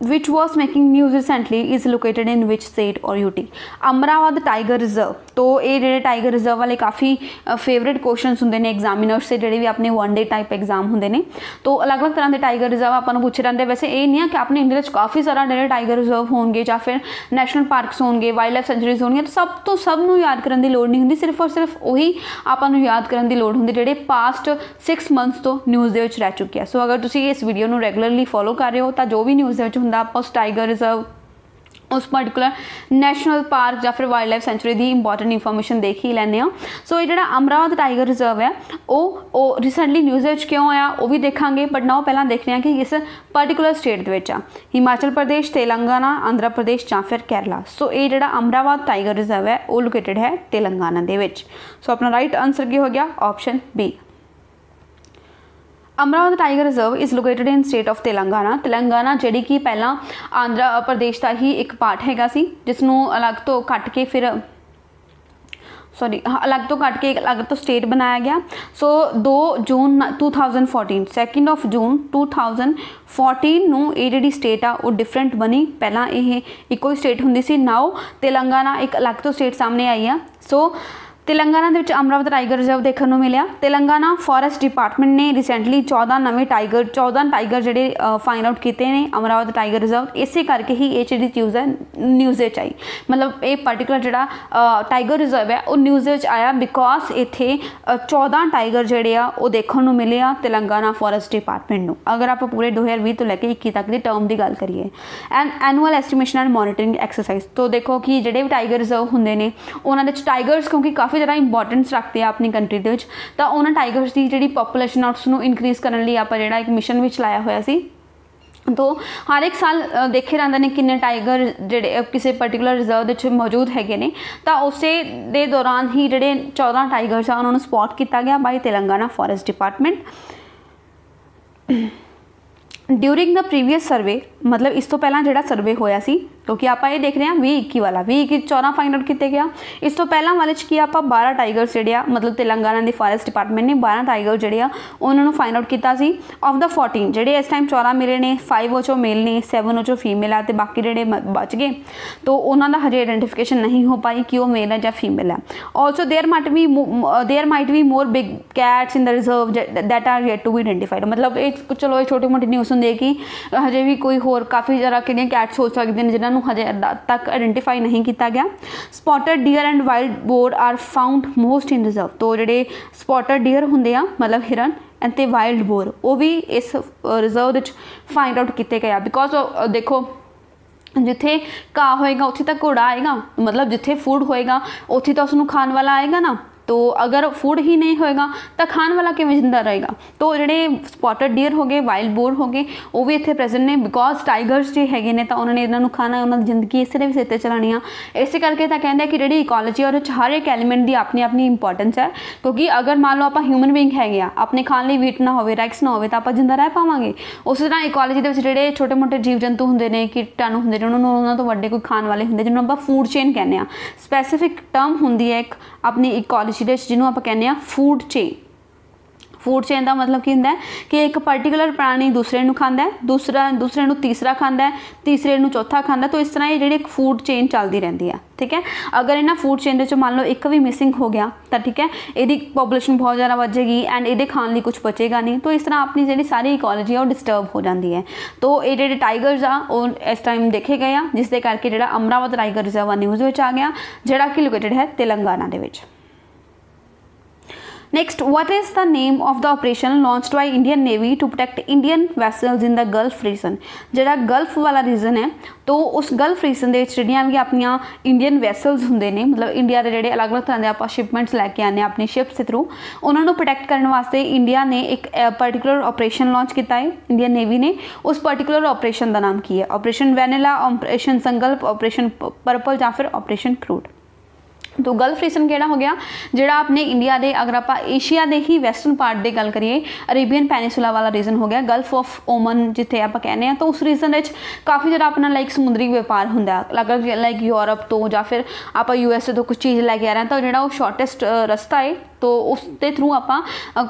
S1: which was making news recently, is located in which state or UT? Amrabad tiger reserve ਤੋਂ ਇਹ ਜਿਹੜੇ ਟਾਈਗਰ ਰਿਜ਼ਰਵ ਵਾਲੇ ਕਾਫੀ favourite questions ਹੁੰਦੇ ਨੇ ਐਗਜ਼ਾਮੀਨਰਸ ਦੇ ਜਿਹੜੇ ਵੀ ਆਪਣੇ ਵਨ ਡੇ ਟਾਈਪ ਐਗਜ਼ਾਮ ਹੁੰਦੇ ਨੇ ਤੋਂ ਅਲੱਗ-ਅਲੱਗ ਤਰ੍ਹਾਂ ਦੇ ਟਾਈਗਰ ਰਿਜ਼ਰਵ ਆਪਾਂ ਨੂੰ ਪੁੱਛੇ ਰਹਿੰਦੇ ਵੈਸੇ ਇਹ ਨਹੀਂ ਆ ਕਿ ਆਪਣੇ ਇੰਡੀਆ ਵਿੱਚ ਕਾਫੀ ਸਾਰਾ ਜਿਹੜੇ ਟਾਈਗਰ ਰਿਜ਼ਰਵ ਹੋਣਗੇ ਜਾਂ ਫਿਰ ਨੈਸ਼ਨਲ ਪਾਰਕਸ ਹੋਣਗੇ ਵਾਈਲਡ ਲਾਈਫ ਸੈਂਚਰੀਜ਼ ਹੋਣਗੀਆਂ ਤਾਂ ਸਭ ਤੋਂ ਸਭ ਨੂੰ ਯਾਦ ਕਰਨ ਦੀ ਲੋੜ ਨਹੀਂ ਹੁੰਦੀ ਸਿਰਫ ਔਰ ਸਿਰਫ ਉਹੀ ਆਪਾਂ ਨੂੰ ਯਾਦ ਕਰਨ ਦੀ ਲੋੜ ਹੁੰਦੀ ਜਿਹੜੇ ਪਾਸਟ 6 ਮੰਥਸ ਤੋਂ ਨਿਊਜ਼ ਦੇ ਵਿੱਚ ਰਹਿ ਚੁੱਕੇ ਆ ਸੋ ਅਗਰ ਤੁਸੀਂ ਇਸ ਵੀਡੀਓ ਨੂੰ ਰੈਗੂਲਰਲੀ ਫੋਲੋ ਕਰ ਰਹੇ ਹੋ ਤਾਂ ਜੋ ਵੀ ਨਿਊਜ਼ ਦੇ ਵਿੱਚ ਹੁੰਦਾ ਆਪਾਂ ਉਸ ਟਾਈਗਰ ਰਿਜ਼ਰਵ, ਉਸ ਪਾਰਟਿਕੂਲਰ ਨੈਸ਼ਨਲ ਪਾਰਕ ਜਾਂ ਫਿਰ ਵਾਈਲਡ ਲਾਈਫ ਸੈਂਚੁਰੀ ਦੀ ਇੰਪੋਰਟੈਂਟ ਇਨਫੋਰਮੇਸ਼ਨ ਦੇਖ ਹੀ ਲੈਣੇ ਆ ਸੋ ਇਹ ਜਿਹੜਾ ਅਮਰਾਵਤ ਟਾਈਗਰ ਰਿਜ਼ਰਵ ਹੈ, ਉਹ ਉਹ ਰੀਸੈਂਟਲੀ ਨਿਊਜ਼ ਵਿੱਚ ਕਿਉਂ ਆਇਆ, ਉਹ ਵੀ ਦੇਖਾਂਗੇ ਬਟ ਨਾਓ ਪਹਿਲਾਂ ਦੇਖਦੇ ਹਾਂ ਕਿ ਇਸ ਪਾਰਟਿਕੂਲਰ ਸਟੇਟ ਦੇ ਵਿੱਚ ਆ। ਹਿਮਾਚਲ ਪ੍ਰਦੇਸ਼, ਤੇਲੰਗਾਨਾ, ਆਂਧਰਾ ਪ੍ਰਦੇਸ਼ ਜਾਂ ਫਿਰ ਕੇਰਲਾ। ਸੋ ਇਹ ਜਿਹੜਾ ਅਮਰਾਵਤ ਟਾਈਗਰ ਰਿਜ਼ਰਵ ਹੈ, ਉਹ ਲੋਕੇਟਡ ਹੈ ਤੇਲੰਗਾਨਾ ਦੇ ਵਿੱਚ। ਸੋ ਆਪਣਾ ਰਾਈਟ ਆਨਸਰ ਕੀ ਹੋ ਗਿਆ? Option B Amravati tiger reserve is located in state of Telangana. Telangana ਜਿਹੜੀ ਕਿ ਪਹਿਲਾਂ ਆਂਧਰਾ ਪ੍ਰਦੇਸ਼ ਦਾ ਹੀ ਇੱਕ ਪਾਰਟ ਹੈਗਾ ਸੀ ਜਿਸ ਨੂੰ ਅਲੱਗ ਤੋਂ ਕੱਟ ਕੇ ਫਿਰ ਸੌਰੀ ਅਲੱਗ ਤੋਂ ਕੱਟ ਕੇ ਅਲੱਗ ਤੋਂ ਸਟੇਟ ਬਣਾਇਆ ਗਿਆ। ਸੋ 2 ਜੂਨ 2014 2nd ਆਫ ਜੂਨ 2014 ਨੂੰ ਇਹ ਜਿਹੜੀ ਸਟੇਟ ਆ, ਉਹ ਡਿਫਰੈਂਟ ਬਣੀ। ਪਹਿਲਾਂ ਇਹ ਇੱਕੋ ਹੀ ਸਟੇਟ ਹੁੰਦੀ ਸੀ। ਨਾਓ ਤੇਲੰਗਾਨਾ ਇੱਕ ਅਲੱਗ ਤੋਂ ਸਟੇਟ ਸਾਹਮਣੇ ਆਈ ਆ। ਸੋ ਤੇਲੰਗਾਨਾ ਦੇ ਵਿੱਚ ਅਮਰਾਵਤ ਟਾਈਗਰ ਰਿਜ਼ਰਵ ਦੇਖਣ ਨੂੰ ਮਿਲਿਆ। ਤੇਲੰਗਾਨਾ ਫੋਰੈਸਟ ਡਿਪਾਰਟਮੈਂਟ ਨੇ ਰੀਸੈਂਟਲੀ 14 ਨਵੇਂ ਟਾਈਗਰ 14 ਟਾਈਗਰ ਜਿਹੜੇ ਫਾਈਂਡ ਆਊਟ ਕੀਤੇ ਨੇ ਅਮਰਾਵਤ ਟਾਈਗਰ ਰਿਜ਼ਰਵ। ਇਸੇ ਕਰਕੇ ਹੀ ਇਹ ਜਿਹੜੀ ਨਿਊਜ਼ ਹੈ ਨਿਊਜ਼ ਵਿੱਚ ਆਈ। ਮਤਲਬ ਇਹ ਪਾਰਟਿਕੂਲਰ ਜਿਹੜਾ ਟਾਈਗਰ ਰਿਜ਼ਰਵ ਹੈ, ਉਹ ਨਿਊਜ਼ ਵਿੱਚ ਆਇਆ ਬਿਕੋਜ਼ ਇੱਥੇ 14 ਟਾਈਗਰ ਜਿਹੜੇ ਆ, ਉਹ ਦੇਖਣ ਨੂੰ ਮਿਲੇ ਆ ਤੇਲੰਗਾਨਾ ਫੋਰੈਸਟ ਡਿਪਾਰਟਮੈਂਟ ਨੂੰ। ਅਗਰ ਆਪਾਂ ਪੂਰੇ 2020 ਤੋਂ ਲੈ ਕੇ 21 ਤੱਕ ਦੀ ਟਰਮ ਦੀ ਗੱਲ ਕਰੀਏ। And annual estimation and monitoring exercise ਤੋਂ ਦੇਖੋ ਕਿ ਜਿਹੜੇ ਵੀ ਟਾਈਗਰ ਰਿਜ਼ਰਵ ਹੁੰਦੇ ਨੇ, ਉਹਨਾਂ ਦੇ ਟਾਈਗਰਸ ਕਿਉਂਕਿ ਕਾਫੀ ਕਾਫੀ ਜ਼ਿਆਦਾ ਇੰਪੋਰਟੈਂਸ ਰੱਖਦੇ ਆ ਆਪਣੀ ਕੰਟਰੀ ਦੇ ਵਿੱਚ। ਤਾਂ ਉਹਨਾਂ ਟਾਈਗਰਸ ਦੀ ਜਿਹੜੀ ਪੋਪੂਲੇਸ਼ਨ ਆ ਉਸ ਨੂੰ ਇਨਕਰੀਜ਼ ਕਰਨ ਲਈ ਆਪਾਂ ਜਿਹੜਾ ਇੱਕ ਮਿਸ਼ਨ ਵਿੱਚ ਲਾਇਆ ਹੋਇਆ ਸੀ। ਤੋਂ ਹਰ ਇੱਕ ਸਾਲ ਦੇਖੇ ਜਾਂਦੇ ਨੇ ਕਿੰਨੇ ਟਾਈਗਰ ਜਿਹੜੇ ਕਿਸੇ ਪਾਰਟਿਕੂਲਰ ਰਿਜ਼ਰਵ ਦੇ ਵਿੱਚ ਮੌਜੂਦ ਹੈਗੇ ਨੇ। ਤਾਂ ਉਸੇ ਦੇ ਦੌਰਾਨ ਹੀ ਜਿਹੜੇ 14 ਟਾਈਗਰਸ ਆ, ਉਹਨਾਂ ਨੂੰ ਸਪੌਟ ਕੀਤਾ ਗਿਆ by Telangana forest department during the previous survey ਮਤਲਬ ਇਸ ਤੋਂ ਪਹਿਲਾਂ ਜਿਹੜਾ ਸਰਵੇ ਹੋਇਆ ਸੀ ਕਿਉਂਕਿ ਆਪਾਂ ਇਹ ਦੇਖ ਰਹੇ ਹਾਂ 2021 ਵਾਲਾ 2021 14 ਫਾਈਂਡ ਆਊਟ ਕੀਤੇ ਗਿਆ ਇਸ ਤੋਂ ਪਹਿਲਾਂ ਵਾਲੇ ਚ ਕੀ ਆਪਾਂ 12 ਟਾਈਗਰਸ ਜਿਹੜੇ ਆ ਮਤਲਬ ਤੇਲੰਗਾਨਾ ਦੀ ਫੋਰੈਸਟ ਡਿਪਾਰਟਮੈਂਟ ਨੇ 12 ਟਾਈਗਰ ਜਿਹੜੇ ਆ ਉਹਨਾਂ ਨੂੰ ਫਾਈਂਡ ਆਊਟ ਕੀਤਾ ਸੀ ਆਫ ਦਾ 14 ਜਿਹੜੇ ਇਸ ਟਾਈਮ 14 ਮਿਲੇ ਨੇ 5 ਉਹ ਚੋਂ ਮੇਲ ਨੇ 7 ਉਹ ਚੋਂ ਫੀਮੇਲ ਆ ਤੇ ਬਾਕੀ ਜਿਹੜੇ ਬਚ ਗਏ ਤੋਂ ਉਹਨਾਂ ਦਾ ਹਜੇ ਆਇਡੈਂਟੀਫਿਕੇਸ਼ਨ ਨਹੀਂ ਹੋ ਪਾਈ ਕਿ ਉਹ ਮੇਲ ਹੈ ਜਾਂ ਫੀਮੇਲ ਹੈ also there might be there might be more big cats in the reserve that are yet to be identified ਮਤਲਬ ਇਹ ਚਲੋ ਇਹ ਛੋਟੀ ਮੋਟੀ ਨਿਊਜ਼ ਹੁੰਦੀ ਹੈ ਕਿ ਹਜੇ ਵੀ ਕੋਈ ਹੋਰ ਕਾਫੀ ਜ਼ਿਆਦਾ ਕਿਹੜੀਆਂ ਕੈਟਸ ਹੋ ਸਕਦੀਆਂ ਨੇ ਜਿਨ੍ਹਾਂ ਨੂੰ ਹਜੇ ਤੱਕ ਆਇਡੈਂਟੀਫਾਈ ਨਹੀਂ ਕੀਤਾ ਗਿਆ। Spotted deer and wild boar are found most in reserve ਤੋਂ ਜਿਹੜੇ ਸਪੌਟਡ ਡੀਅਰ ਹੁੰਦੇ ਆ, ਮਤਲਬ ਹਿਰਨ ਐਂਡ ਤੇ ਵਾਈਲਡ ਬੋਰ ਉਹ ਵੀ ਇਸ ਰਿਜ਼ਰਵ ਵਿੱਚ ਫਾਈਂਡ ਆਊਟ ਕੀਤੇ ਗਏ ਆ। ਬਿਕੋਜ਼ ਦੇਖੋ, ਜਿੱਥੇ ਘਾਹ ਹੋਏਗਾ, ਉੱਥੇ ਤਾਂ ਘੋੜਾ ਆਏਗਾ। ਮਤਲਬ ਜਿੱਥੇ ਫੂਡ ਹੋਏਗਾ, ਉੱਥੇ ਤਾਂ ਉਸ ਨੂੰ ਖਾਣ ਵਾਲਾ ਆਏਗਾ ਨਾ। तो अगर फूड ही नहीं होएगा तो खाने वाला किमें जिंदा रहेगा तो ਜਿਹੜੇ ਸਪੌਟਡ ਡੀਅਰ ਹੋ ਗਏ ਵਾਈਲਡ ਬੋਰ ਹੋ ਗਏ ਉਹ ਵੀ ਇੱਥੇ ਪ੍ਰੈਜ਼ੈਂਟ ਨੇ ਬਿਕੋਜ਼ ਟਾਈਗਰਸ ਜੇ ਹੈਗੇ ਨੇ ਤਾਂ ਉਹਨਾਂ ਨੇ ਇਹਨਾਂ ਨੂੰ ਖਾਣਾ ਉਹਨਾਂ ਦੀ ਜ਼ਿੰਦਗੀ ਇਸੇ ਦੇ ਵੀ ਸਿਰ ਤੇ ਚਲਾਣੀ ਆ ਇਸੇ ਕਰਕੇ ਤਾਂ ਕਹਿੰਦੇ ਕਿ ਜਿਹੜੀ ਇਕੋਲੋਜੀ ਔਰ ਹਰ ਇੱਕ ਐਲੀਮੈਂਟ ਦੀ ਆਪਣੀ ਆਪਣੀ ਇੰਪੋਰਟੈਂਸ ਹੈ ਕਿਉਂਕਿ ਅਗਰ ਮੰਨ ਲਓ ਆਪਾਂ ਹਿਊਮਨ ਬੀਇੰਗ ਹੈਗੇ ਆ ਆਪਣੇ ਖਾਣ ਲਈ ਵੀਟ ਨਾ ਹੋਵੇ ਰੈਕਸ ਨਾ ਹੋਵੇ ਤਾਂ ਆਪਾਂ ਜਿੰਦਾ ਰਹਿ ਪਾਵਾਂਗੇ ਉਸੇ ਤਰ੍ਹਾਂ ਇਕੋਲੋਜੀ ਦੇ ਵਿੱਚ ਜਿਹੜੇ ਛੋਟੇ-ਮੋਟੇ ਜੀਵ ਜੰਤੂ ਹੁੰਦੇ ਨੇ ਕੀਟਾਣੂ ਹੁੰਦੇ ਨੇ ਉਹਨਾਂ ਨੂੰ ਉਹਨਾਂ ਤੋਂ ਵੱਡੇ ਕੋਈ ਖਾਣ ਵਾਲੇ ਹੁੰਦੇ ਜਿਹਨੂੰ ਆਪਾਂ ਫੂਡ ਚੇਨ ਕਹਿੰਦੇ ਆ ਸਪੈਸੀਫਿਕ ਟਰਮ ਹੁੰਦੀ ਹੈ ਇੱਕ ਆਪਣੀ ਇਕੋਲੋਜੀ ਦੇ ਜਿਹਨੂੰ ਆਪਾਂ ਕਹਿੰਦੇ ਆ ਫੂਡ ਚੇਨ ਫੂਡ ਚੇਨ ਦਾ ਮਤਲਬ ਕੀ ਹੁੰਦਾ ਹੈ ਕਿ ਇੱਕ ਪਾਰਟਿਕੂਲਰ ਪ੍ਰਾਣੀ ਦੂਸਰੇ ਨੂੰ ਖਾਂਦਾ ਹੈ, ਦੂਸਰਾ, ਦੂਸਰੇ ਨੂੰ ਤੀਸਰਾ ਖਾਂਦਾ ਹੈ, ਤੀਸਰੇ ਨੂੰ ਚੌਥਾ ਖਾਂਦਾ ਤਾਂ ਇਸ ਤਰ੍ਹਾਂ ਇਹ ਜਿਹੜੀ ਇੱਕ ਫੂਡ ਚੇਨ ਚੱਲਦੀ ਰਹਿੰਦੀ ਆ, ਠੀਕ ਹੈ? ਅਗਰ ਇਹਨਾਂ ਫੂਡ ਚੇਨ ਦੇ ਵਿੱਚ ਮੰਨ ਲਓ ਇੱਕ ਵੀ ਮਿਸਿੰਗ ਹੋ ਗਿਆ, ਤਾਂ ਠੀਕ ਹੈ, ਇਹਦੀ ਪੋਪੂਲੇਸ਼ਨ ਬਹੁਤ ਜ਼ਿਆਦਾ ਵੱਜੇਗੀ ਐਂਡ ਇਹਦੇ ਖਾਣ ਲਈ ਕੁਝ ਬਚੇਗਾ ਨਹੀਂ, ਤਾਂ ਇਸ ਤਰ੍ਹਾਂ ਆਪਣੀ ਜਿਹੜੀ ਸਾਰੀ ਇਕੋਲੋਜੀ ਆ ਉਹ ਡਿਸਟਰਬ ਹੋ ਜਾਂਦੀ ਹੈ। ਤਾਂ ਇਹ ਜਿਹੜੇ ਟਾਈਗਰਸ ਆ, ਉਹ ਇਸ ਟਾਈਮ ਦੇਖੇ ਗਏ ਆ, ਜਿਸ ਦੇ ਕਰਕੇ ਜਿਹੜਾ ਅਮਰਾਵਤ ਟਾਈਗਰ ਰਿਜ਼ਰਵ ਆ ਨਿਊਜ਼ ਵਿੱਚ ਆ ਗਿਆ, ਜਿਹੜਾ ਕਿ ਲੋਕੇਟਡ ਹੈ ਤੇਲੰਗਾਨਾ ਦੇ ਵਿੱਚ। Next, what is the name of the operation launched by Indian Navy to protect Indian vessels in the Gulf region? ਜਿਹੜਾ ਗਲਫ ਵਾਲਾ ਰੀਜਨ ਹੈ ਤੋਂ ਉਸ ਗਲਫ ਰੀਜਨ ਦੇ ਵਿੱਚ ਜਿਹੜੀਆਂ ਵੀ ਆਪਣੀਆਂ ਇੰਡੀਅਨ ਵੈਸਲਸ ਹੁੰਦੇ ਨੇ ਮਤਲਬ ਇੰਡੀਆ ਦੇ ਜਿਹੜੇ ਅਲੱਗ-ਅਲੱਗ ਤਰ੍ਹਾਂ ਦੇ ਆਪਾਂ ਸ਼ਿਪਮੈਂਟਸ ਲੈ ਕੇ ਆਨੇ ਆਪਣੀ ਸ਼ਿਪਸ ਦੇ ਥਰੂ ਉਹਨਾਂ ਨੂੰ ਪ੍ਰੋਟੈਕਟ ਕਰਨ ਵਾਸਤੇ ਇੰਡੀਆ ਨੇ ਇੱਕ ਪਾਰਟਿਕੂਲਰ ਆਪਰੇਸ਼ਨ ਲਾਂਚ ਕੀਤਾ ਹੈ ਇੰਡੀਅਨ ਨੇਵੀ ਨੇ। ਉਸ ਪਾਰਟਿਕੂਲਰ ਆਪਰੇਸ਼ਨ ਦਾ ਨਾਮ ਕੀ ਹੈ? Operation Vanilla Operation Sankalp Operation Purple ਜਾਂ ਫਿਰ ਆਪਰੇਸ਼ਨ ਕਰੂਡ ਤੋ ਗਲਫ ਰੀਜਨ ਕਿਹੜਾ ਹੋ ਗਿਆ? ਜਿਹੜਾ ਆਪਣੇ ਇੰਡੀਆ ਦੇ, ਅਗਰ ਆਪਾਂ ਏਸ਼ੀਆ ਦੇ ਹੀ ਵੈਸਟਰਨ ਪਾਰਟ ਦੀ ਗੱਲ ਕਰੀਏ ਅਰੇਬੀਅਨ ਪੈਨਿਸੂਲਾ ਵਾਲਾ ਰੀਜਨ ਹੋ ਗਿਆ ਗਲਫ ਆਫ ਓਮਨ ਜਿੱਥੇ ਆਪਾਂ ਕਹਿੰਦੇ ਆ ਤਾਂ ਉਸ ਰੀਜਨ ਵਿੱਚ ਕਾਫੀ ਜਿਹੜਾ ਆਪਣਾ ਲਾਈਕ ਸਮੁੰਦਰੀ ਵਪਾਰ ਹੁੰਦਾ ਅਲੱਗ ਲਾਈਕ ਯੂਰਪ ਤੋਂ ਜਾਂ ਫਿਰ ਆਪਾਂ ਯੂਐਸਏ ਤੋਂ ਕੁਝ ਚੀਜ਼ ਲੈ ਕੇ ਆ ਰਹੇ ਤਾਂ ਜਿਹੜਾ ਉਹ ਸ਼ਾਰਟੈਸਟ ਰਸਤਾ ਹੈ, ਤੋ ਉਸ ਦੇ ਥਰੂ ਆਪਾਂ